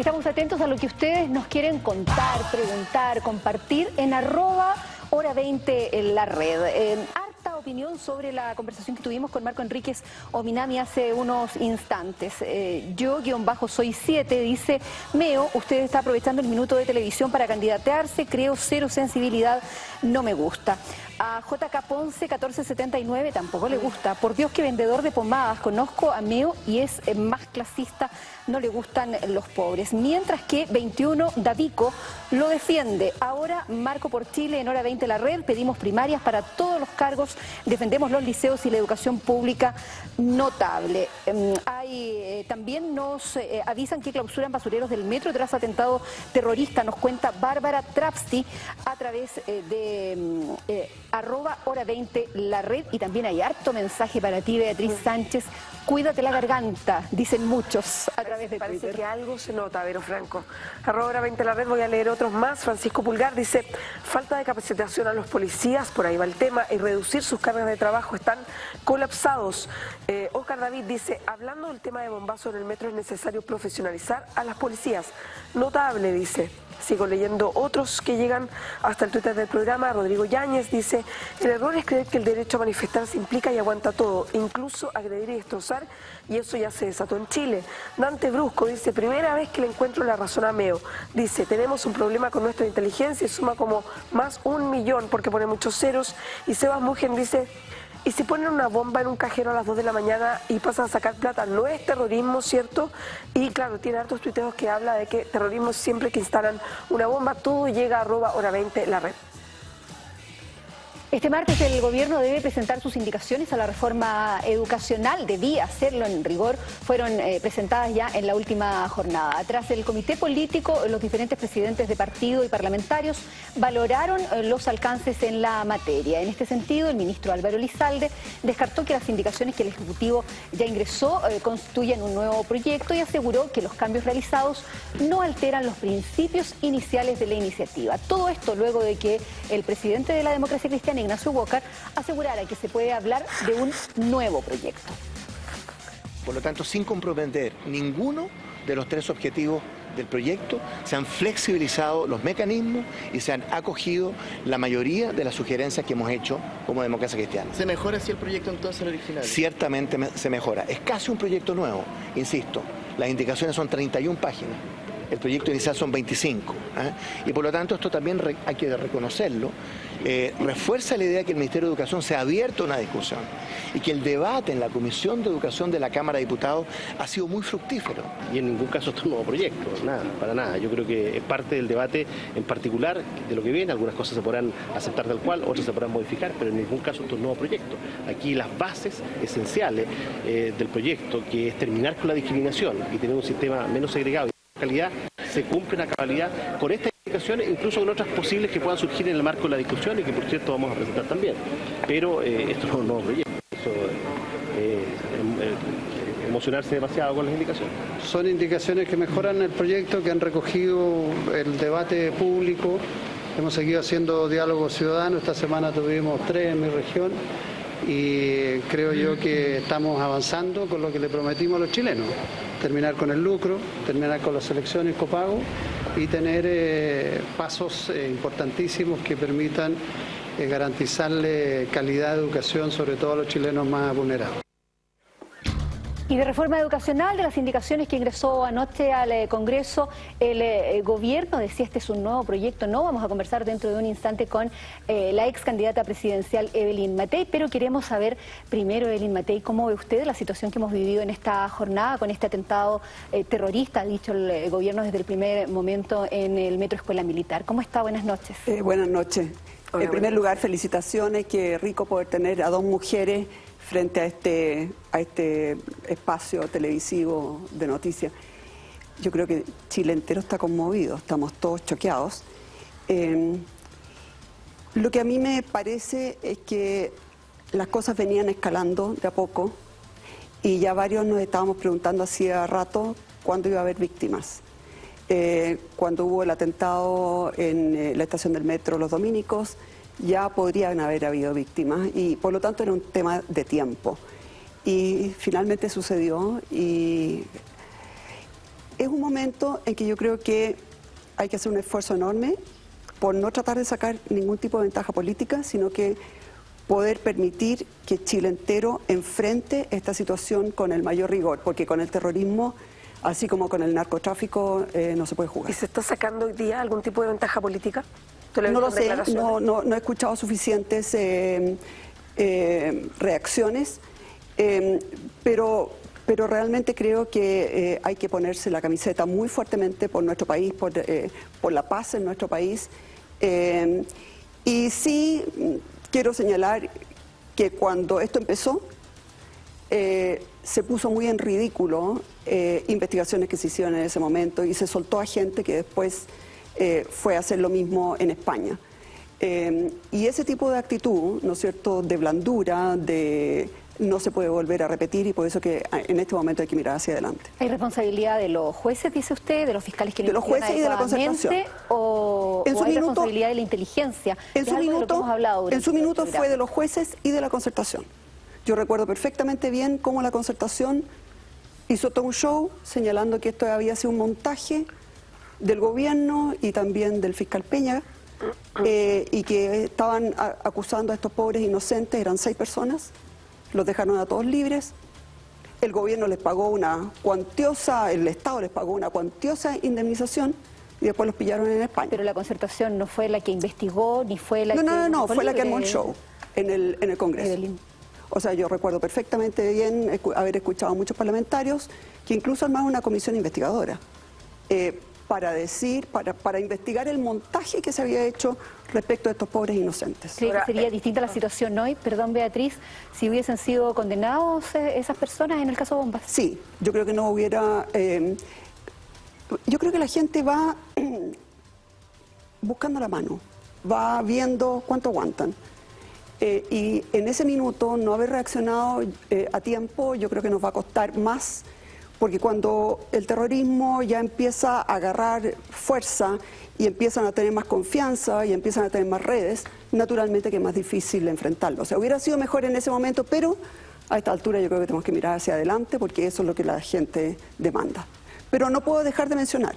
Estamos atentos a lo que ustedes nos quieren contar, preguntar, compartir en arroba hora 20 en la red. Harta opinión sobre la conversación que tuvimos con Marco Enríquez Ominami hace unos instantes. Eh, yo, guion bajo, soy 7, dice Meo, usted está aprovechando el minuto de televisión para candidatearse, creo cero sensibilidad, no me gusta. A JK Ponce 1479 tampoco le gusta. Por Dios que vendedor de pomadas, conozco a Meo y es eh, más clasista, no le gustan los pobres. Mientras que 21 Davico lo defiende. Ahora Marco por Chile en hora 20 la red, pedimos primarias para todos los cargos, defendemos los liceos y la educación pública notable. Em, hay, eh, también nos eh, avisan que clausuran basureros del metro tras atentado terrorista, nos cuenta Bárbara Trapsti a través eh, de mm, arroba hora 20 la red y también hay harto mensaje para ti Beatriz Sánchez, cuídate la garganta, dicen muchos a través de Parece Twitter. que algo se nota, Vero Franco. Arroba hora 20 la red, voy a leer otros más. Francisco Pulgar dice, falta de capacitación a los policías, por ahí va el tema, y reducir sus cargas de trabajo, están colapsados. Oscar David dice, hablando del tema de en el metro es necesario profesionalizar a las policías. Notable, dice. Sigo leyendo otros que llegan hasta el Twitter del programa. Rodrigo Yáñez dice, el error es creer que el derecho a manifestarse implica y aguanta todo, incluso agredir y destrozar, y eso ya se desató en Chile. Dante Brusco dice, primera vez que le encuentro la razón a Meo. Dice, tenemos un problema con nuestra inteligencia y suma como más un millón porque pone muchos ceros. Y Sebas Mugen dice, y si ponen una bomba en un cajero a las 2 de la mañana y pasan a sacar plata, no es terrorismo, ¿cierto? Y claro, tiene hartos tuiteos que habla de que terrorismo siempre que instalan una bomba, todo llega a arroba hora 20 la red. Este martes el gobierno debe presentar sus indicaciones a la reforma educacional. Debía hacerlo en rigor. Fueron eh, presentadas ya en la última jornada. Tras el comité político, los diferentes presidentes de partido y parlamentarios valoraron eh, los alcances en la materia. En este sentido, el ministro Álvaro Lizalde descartó que las indicaciones que el Ejecutivo ya ingresó eh, constituyan un nuevo proyecto y aseguró que los cambios realizados no alteran los principios iniciales de la iniciativa. Todo esto luego de que el presidente de la democracia cristiana, Ignacio Walker, asegurara que se puede hablar de un nuevo proyecto. Por lo tanto, sin comprometer ninguno de los tres objetivos del proyecto, se han flexibilizado los mecanismos y se han acogido la mayoría de las sugerencias que hemos hecho como democracia cristiana. ¿Se mejora así el proyecto entonces el original? Ciertamente me- se mejora. Es casi un proyecto nuevo, insisto. Las indicaciones son 31 páginas. el proyecto inicial son 25. ¿eh? Y por lo tanto esto también hay que reconocerlo. Eh, refuerza la idea que el Ministerio de Educación se ha abierto a una discusión y que el debate en la Comisión de Educación de la Cámara de Diputados ha sido muy fructífero. Y en ningún caso esto es un nuevo proyecto, nada, para nada. Yo creo que es parte del debate en particular de lo que viene. Algunas cosas se podrán aceptar tal cual, otras se podrán modificar, pero en ningún caso esto es un nuevo proyecto. Aquí las bases esenciales eh, del proyecto, que es terminar con la discriminación y tener un sistema menos segregado y de calidad, se cumplen a cabalidad con estas incluso con otras posibles que puedan surgir en el marco de la discusión y que por cierto vamos a presentar también. Pero eh, esto no nuevo proyecto. Eso, eh, emocionarse demasiado con las indicaciones. Son indicaciones que mejoran el proyecto, que han recogido el debate público. Hemos seguido haciendo diálogo ciudadano. Esta semana tuvimos tres en mi región y creo yo que estamos avanzando con lo que le prometimos a los chilenos. Terminar con el lucro, terminar con las elecciones copago y tener eh, pasos eh, importantísimos que permitan eh, garantizarle calidad de educación, sobre todo a los chilenos más vulnerados. Y de reforma educacional, de las indicaciones que ingresó anoche al eh, Congreso el eh, gobierno, decía este es un nuevo proyecto, no vamos a conversar dentro de un instante con eh, la ex candidata presidencial Evelyn Matei, pero queremos saber primero, Evelyn Matei, cómo ve usted la situación que hemos vivido en esta jornada con este atentado terrorista, ha dicho el gobierno desde el primer momento en el Metro Escuela Militar. ¿Cómo está? Buenas noches. buenas noches. en primer lugar, felicitaciones, qué rico poder tener a dos mujeres frente a este, a este espacio televisivo de noticias. Yo creo que Chile entero está conmovido, estamos todos choqueados. Em, lo que a mí me parece es que las cosas venían escalando de a poco y ya varios nos estábamos preguntando hacía rato cuándo iba a haber víctimas. Eh, cuando hubo el atentado en eh, la estación del metro Los Dominicos, ya podrían haber habido víctimas y por lo tanto era un tema de tiempo. Y finalmente sucedió y es un momento en que yo creo que hay que hacer un esfuerzo enorme por no tratar de sacar ningún tipo de ventaja política, sino que poder permitir que Chile entero enfrente esta situación con el mayor rigor, porque con el terrorismo, así como con el narcotráfico, eh, no se puede jugar. ¿Y se está sacando hoy día algún tipo de ventaja política? No lo sé, no, he escuchado suficientes eh, eh, reacciones, eh, pero, pero realmente creo que hay que ponerse la camiseta muy fuertemente por nuestro país, por, por la paz en nuestro país. y sí quiero señalar que cuando esto empezó, se puso muy en ridículo investigaciones que se hicieron en ese momento y se soltó a gente que después eh, fue hacer lo mismo en España. Eh, y ese tipo de actitud, ¿no es cierto?, de blandura, de no se puede volver a repetir y por eso que ah, en este momento hay que mirar hacia adelante. ¿Hay responsabilidad de los jueces, dice usted, de los fiscales que De los jueces y de la concertación. ¿O, en su hay minuto, responsabilidad de la inteligencia? En su minuto, en su minuto fue de los jueces y de la concertación. Yo recuerdo perfectamente bien cómo la concertación hizo todo un show señalando que esto había sido un montaje del gobierno y también del fiscal Peña, eh, y que estaban acusando a estos pobres inocentes, eran seis personas, los dejaron a todos libres. El gobierno les pagó una cuantiosa, el Estado les pagó una cuantiosa indemnización y después los pillaron en España. Pero la concertación no fue la que investigó, ni fue la no, que... No, no, no, fue la que armó el show en el, en el Congreso. O sea, yo recuerdo perfectamente bien haber escuchado a muchos parlamentarios que incluso armaron una comisión investigadora. Eh, para decir, para, para investigar el montaje que se había hecho respecto a estos pobres inocentes. ¿Cree que sería distinta la situación hoy, perdón Beatriz, si hubiesen sido condenados eh, esas personas en el caso Bombas? Sí, yo creo que no hubiera... Eh, yo creo que la gente va buscando la mano, va viendo cuánto aguantan. Eh, y en ese minuto no haber reaccionado a tiempo yo creo que nos va a costar más porque cuando el terrorismo ya empieza a agarrar fuerza y empiezan a tener más confianza y empiezan a tener más redes, naturalmente que es más difícil enfrentarlo. O sea, hubiera sido mejor en ese momento, pero a esta altura yo creo que tenemos que mirar hacia adelante porque eso es lo que la gente demanda. Pero no puedo dejar de mencionar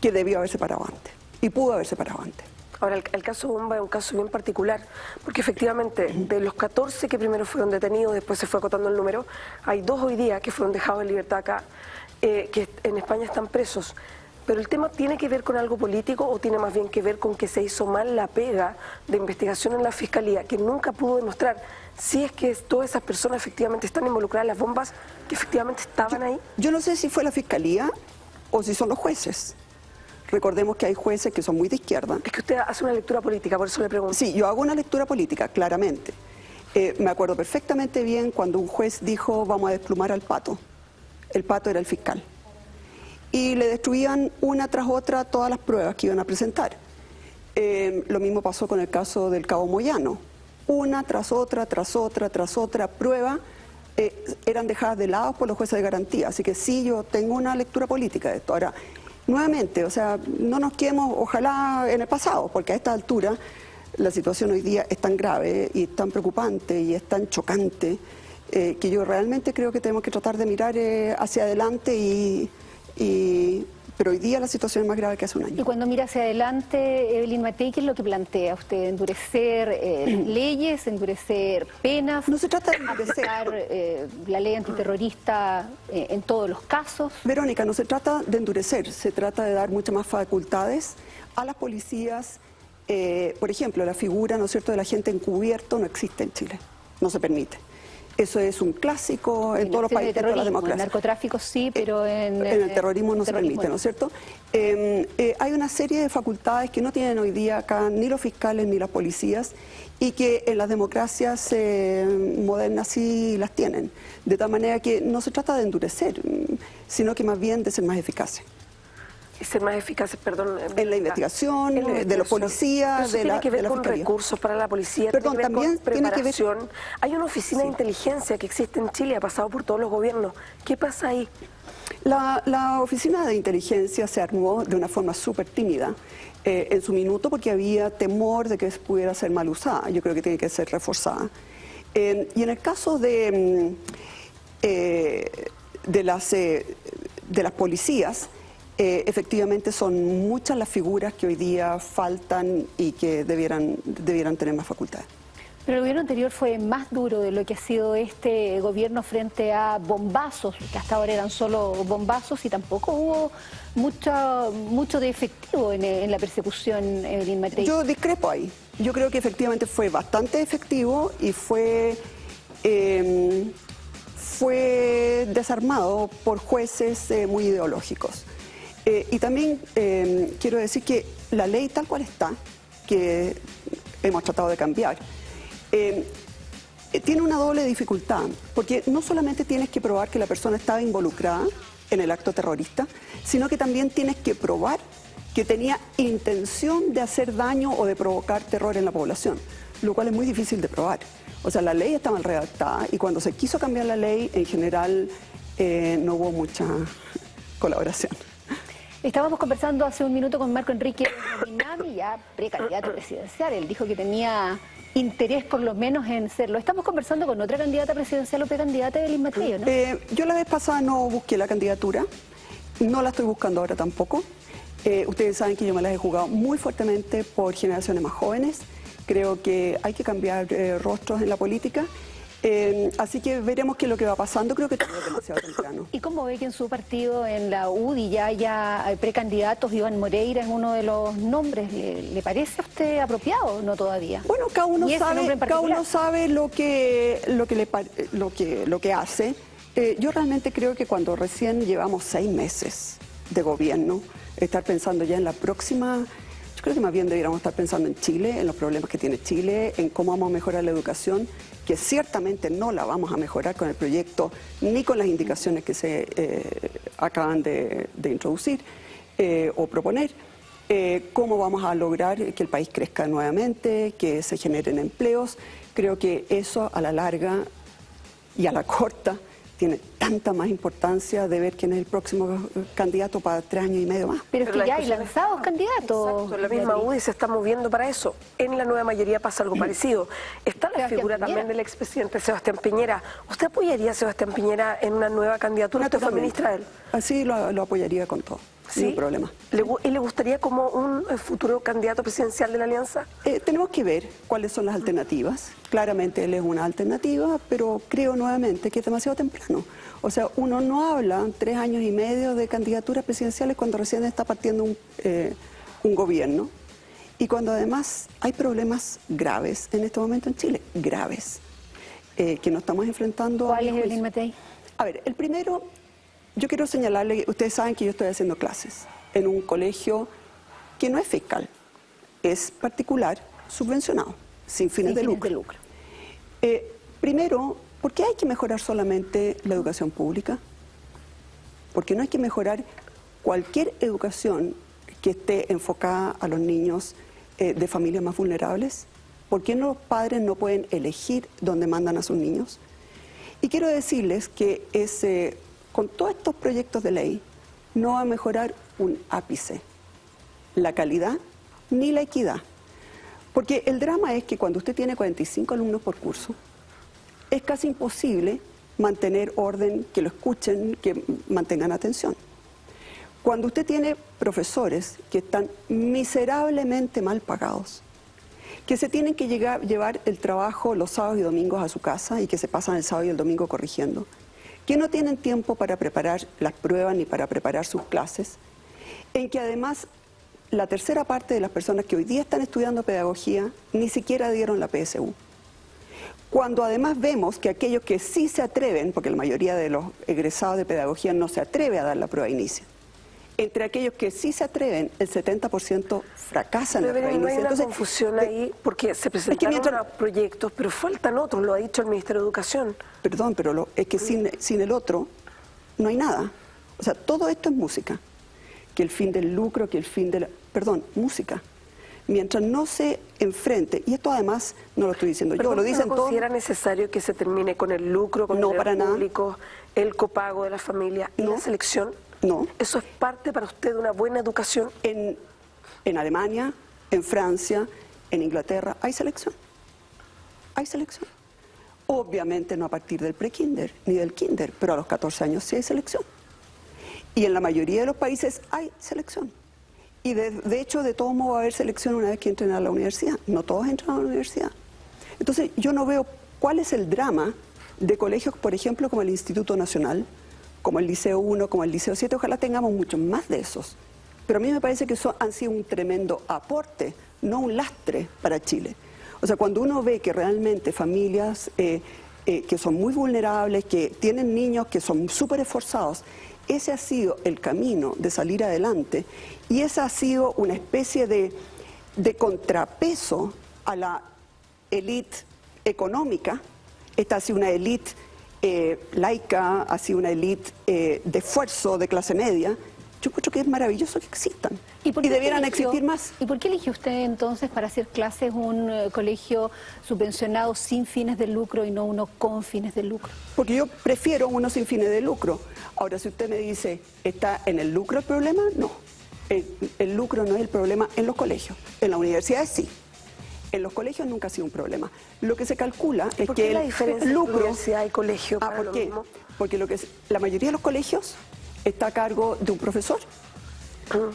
que debió haberse parado antes y pudo haberse parado antes. Ahora, el, el caso Bomba es un caso bien particular, porque efectivamente de los 14 que primero fueron detenidos, después se fue acotando el número, hay dos hoy día que fueron dejados en libertad acá, eh, que en España están presos. Pero el tema tiene que ver con algo político o tiene más bien que ver con que se hizo mal la pega de investigación en la Fiscalía, que nunca pudo demostrar si es que todas esas personas efectivamente están involucradas en las bombas, que efectivamente estaban ahí. Yo no sé si fue la Fiscalía o si son los jueces. Recordemos que hay jueces que son muy de izquierda. Es que usted hace una lectura política, por eso le pregunto. Sí, yo hago una lectura política, claramente. Eh, me acuerdo perfectamente bien cuando un juez dijo vamos a desplumar al pato. El pato era el fiscal y le destruían una tras otra todas las pruebas que iban a presentar. Eh, lo mismo pasó con el caso del Cabo Moyano. Una tras otra, tras otra, tras otra prueba eh, eran dejadas de lado por los jueces de garantía. Así que sí, yo tengo una lectura política de esto. Ahora, nuevamente, o sea, no nos quedemos, ojalá, en el pasado, porque a esta altura la situación hoy día es tan grave y tan preocupante y es tan chocante eh, que yo realmente creo que tenemos que tratar de mirar hacia adelante y y, pero hoy día la situación es más grave que hace un año. Y cuando mira hacia adelante, Evelyn Matei, ¿qué es lo que plantea usted? ¿Endurecer eh, leyes, endurecer penas? No se trata de endurecer. Eh, la ley antiterrorista eh, en todos los casos? Verónica, no se trata de endurecer, se trata de dar muchas más facultades a las policías. por ejemplo, la figura, ¿no es cierto?, de la gente encubierto no existe en Chile, no se permite. Eso es un clásico en, todos los países de todas las democracias. En narcotráfico sí, pero en... En el terrorismo no se permite, ¿no es cierto? Em, eh, hay una serie de facultades que no tienen hoy día acá ni los fiscales ni las policías y que en las democracias eh, modernas sí las tienen. De tal manera que no se trata de endurecer, sino que más bien de ser más eficaces ser más eficaces, perdón. En la investigación, de los policías, de la tiene que ver con recursos para la policía, perdón, tiene también con preparación. Hay una oficina de inteligencia que existe en Chile, ha pasado por todos los gobiernos. ¿Qué pasa ahí? La, la oficina de inteligencia se armó de una forma súper tímida. Eh, en su minuto porque había temor de que pudiera ser mal usada. Yo creo que tiene que ser reforzada. Eh, y en el caso de, mm, eh, de, las, de las policías, eh, efectivamente son muchas las figuras que hoy día faltan y que debieran, debieran tener más facultades. Pero el gobierno anterior fue más duro de lo que ha sido este gobierno frente a bombazos, que hasta ahora eran solo bombazos y tampoco hubo mucho, mucho de efectivo en, la persecución, en Matei. Yo discrepo ahí. Yo creo que efectivamente fue bastante efectivo y fue, em, fue desarmado por jueces eh, muy ideológicos. Eh, y también em, quiero decir que la ley tal cual está, que hemos tratado de cambiar, em, eh, tiene una doble dificultad, porque no solamente tienes que probar que la persona estaba involucrada en el acto terrorista, sino que también tienes que probar que tenía intención de hacer daño o de provocar terror en la población, lo cual es muy difícil de probar. O sea, la ley está mal redactada y cuando se quiso cambiar la ley, en general eh, no hubo mucha colaboración. Estábamos conversando hace un minuto con Marco Enrique Minami, ya precandidato presidencial. Él dijo que tenía interés por lo menos en serlo. Estamos conversando con otra candidata presidencial o precandidata, Evelyn Mateo, ¿no? Eh, yo la vez pasada no busqué la candidatura, no la estoy buscando ahora tampoco. Eh, ustedes saben que yo me las he jugado muy fuertemente por generaciones más jóvenes. Creo que hay que cambiar eh, rostros en la política eh, así que veremos qué es lo que va pasando. Creo que todavía es demasiado temprano. ¿Y cómo ve que en su partido, en la UDI, ya haya precandidatos? Iván Moreira es uno de los nombres. ¿Le, parece a usted apropiado no todavía? Bueno, cada uno, sabe, cada uno sabe lo que, lo que, le, lo que, lo que hace. Eh, yo realmente creo que cuando recién llevamos seis meses de gobierno, estar pensando ya en la próxima yo creo que más bien debiéramos estar pensando en Chile, en los problemas que tiene Chile, en cómo vamos a mejorar la educación que ciertamente no la vamos a mejorar con el proyecto ni con las indicaciones que se eh, acaban de, introducir eh, o proponer. Eh, cómo vamos a lograr que el país crezca nuevamente, que se generen empleos. Creo que eso a la larga y a la corta tiene tanta más importancia de ver quién es el próximo candidato para tres años y medio más. Pero es que ya hay lanzados candidatos. la misma UDI se está moviendo para eso. En la nueva mayoría pasa algo parecido. Está la figura también del expresidente Sebastián Piñera. ¿Usted apoyaría a Sebastián Piñera en una nueva candidatura? ¿Usted fue ministra de él? Así lo apoyaría con todo. Ni un problema. ¿Le gu- ¿Y le gustaría como un eh, futuro candidato presidencial de la Alianza? Eh, tenemos que ver cuáles son las alternativas. Claramente él es una alternativa, pero creo nuevamente que es demasiado temprano. O sea, uno no habla tres años y medio de candidaturas presidenciales cuando recién está partiendo un, eh, un gobierno y cuando además hay problemas graves en este momento en Chile, graves, eh, que nos estamos enfrentando. a ¿Cuál es. Evelyn Matei? A ver, el primero, yo quiero señalarle, ustedes saben que yo estoy haciendo clases en un colegio que no es fiscal, es particular, subvencionado, sin fines, Sin de, fines lucro. de lucro. Eh, primero, ¿por qué hay que mejorar solamente la educación pública? Porque no hay que mejorar cualquier educación que esté enfocada a los niños eh, de familias más vulnerables. ¿Por qué no los padres no pueden elegir dónde mandan a sus niños? Y quiero decirles que ese, con todos estos proyectos de ley no va a mejorar un ápice la calidad ni la equidad. Porque el drama es que cuando usted tiene 45 alumnos por curso, es casi imposible mantener orden, que lo escuchen, que mantengan atención. Cuando usted tiene profesores que están miserablemente mal pagados, que se tienen que llevar el trabajo los sábados y domingos a su casa y que se pasan el sábado y el domingo corrigiendo, que no tienen tiempo para preparar las pruebas ni para preparar sus clases, en que además la tercera parte de las personas que hoy día están estudiando pedagogía ni siquiera dieron la PSU. Cuando además vemos que aquellos que sí se atreven, porque la mayoría de los egresados de pedagogía no se atreve a dar la prueba de inicio, entre aquellos que sí se atreven, el 70% fracasan Pero no hay una confusión ahí porque se presentaron mientras- ahora proyectos, pero faltan otros, lo ha dicho el Ministerio de Educación. Perdón, pero lo- es que sin, sin el otro no hay nada. O sea, todo esto es música. Que el fin del lucro, que el fin de la... Perdón, música. Mientras no se enfrente, y esto además no lo estoy diciendo ¿Pero yo, lo dicen no todos. considera necesario que se termine con el lucro, con No, el para nada. público, el copago de la familia y la selección? No. ¿Eso es parte para usted de una buena educación? En, en Alemania, en Francia, en Inglaterra, hay selección. Hay selección. Obviamente no a partir del pre-kinder ni del kinder, pero a los 14 años sí hay selección. Y en la mayoría de los países hay selección. Y de, de hecho, de todo modo va a haber selección una vez que entren a la universidad. No todos entran a la universidad. Entonces, yo no veo cuál es el drama de colegios, por ejemplo, como el Instituto Nacional, como el Liceo 1, como el Liceo 7. Ojalá tengamos muchos más de esos. Pero a mí me parece que eso han sido un tremendo aporte, no un lastre para Chile. O sea, cuando uno ve que realmente familias eh, eh, que son muy vulnerables, que tienen niños que son súper esforzados, ese ha sido el camino de salir adelante y esa ha sido una especie de, contrapeso a la élite económica. Esta ha sido una élite eh, laica, ha sido una élite eh, de esfuerzo de clase media. Yo creo que es maravilloso que existan y, por qué debieran eligió- existir más. ¿Y por qué eligió usted entonces para hacer clases un eh, colegio subvencionado sin fines de lucro y no uno con fines de lucro? Porque yo prefiero uno sin fines de lucro. Ahora, si usted me dice, ¿está en el lucro el problema? No. El, el lucro no es el problema en los colegios. En las universidades sí. En los colegios nunca ha sido un problema. Lo que se calcula es ¿Por que qué la el diferencia lucro... universidad y colegio Ah, ¿por lo qué? mismo? Porque lo que es- la mayoría de los colegios está a cargo de un profesor.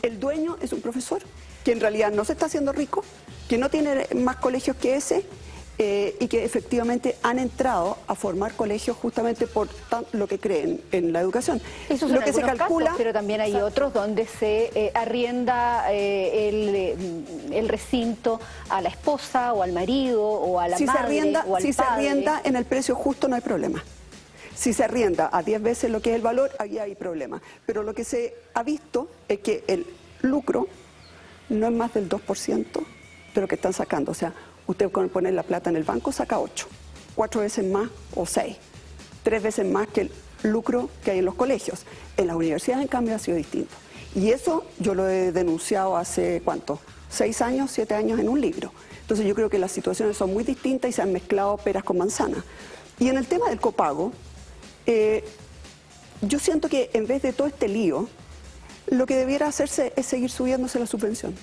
El dueño es un profesor que en realidad no se está haciendo rico, que no tiene más colegios que ese eh, y que efectivamente han entrado a formar colegios justamente por lo que creen en la educación. Eso son lo que se calcula, casos, pero también hay otros donde se eh, arrienda eh, el, eh, el recinto a la esposa o al marido o a la si se madre arrienda, o al si se arrienda en el precio justo no hay problema. Si se arrienda a 10 veces lo que es el valor, ahí hay problema. Pero lo que se ha visto es que el lucro no es más del 2% de lo que están sacando. O sea, usted con poner la plata en el banco saca 8, cuatro veces más o 6, tres veces más que el lucro que hay en los colegios. En las universidades, en cambio, ha sido distinto. Y eso yo lo he denunciado hace, ¿cuánto? Seis años, siete años en un libro. Entonces yo creo que las situaciones son muy distintas y se han mezclado peras con manzanas. Y en el tema del copago, eh, yo siento que en vez de todo este lío, lo que debiera hacerse es seguir subiéndose la subvención.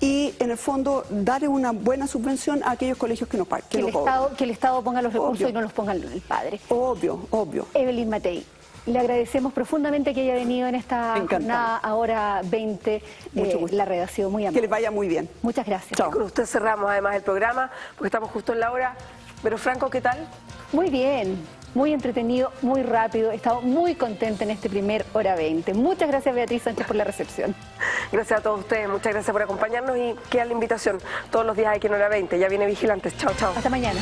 Y en el fondo, darle una buena subvención a aquellos colegios que no paguen. que, el Estado, que el Estado ponga los recursos Obvio. y no los ponga el padre. Obvio, obvio. Evelyn Matei, Le agradecemos profundamente que haya venido en esta jornada ahora 20. Mucho Eh, gusto. la red ha sido muy amable. Que les vaya muy bien. Muchas gracias. Con usted cerramos además el programa, porque estamos justo en la hora. Pero Franco, ¿qué tal? Muy bien, muy entretenido, muy rápido. He estado muy contenta en este primer hora 20. Muchas gracias Beatriz Sánchez por la recepción. Gracias a todos ustedes, muchas gracias por acompañarnos y queda la invitación todos los días aquí en hora 20. Ya viene Vigilantes. Chao, chao. Hasta mañana.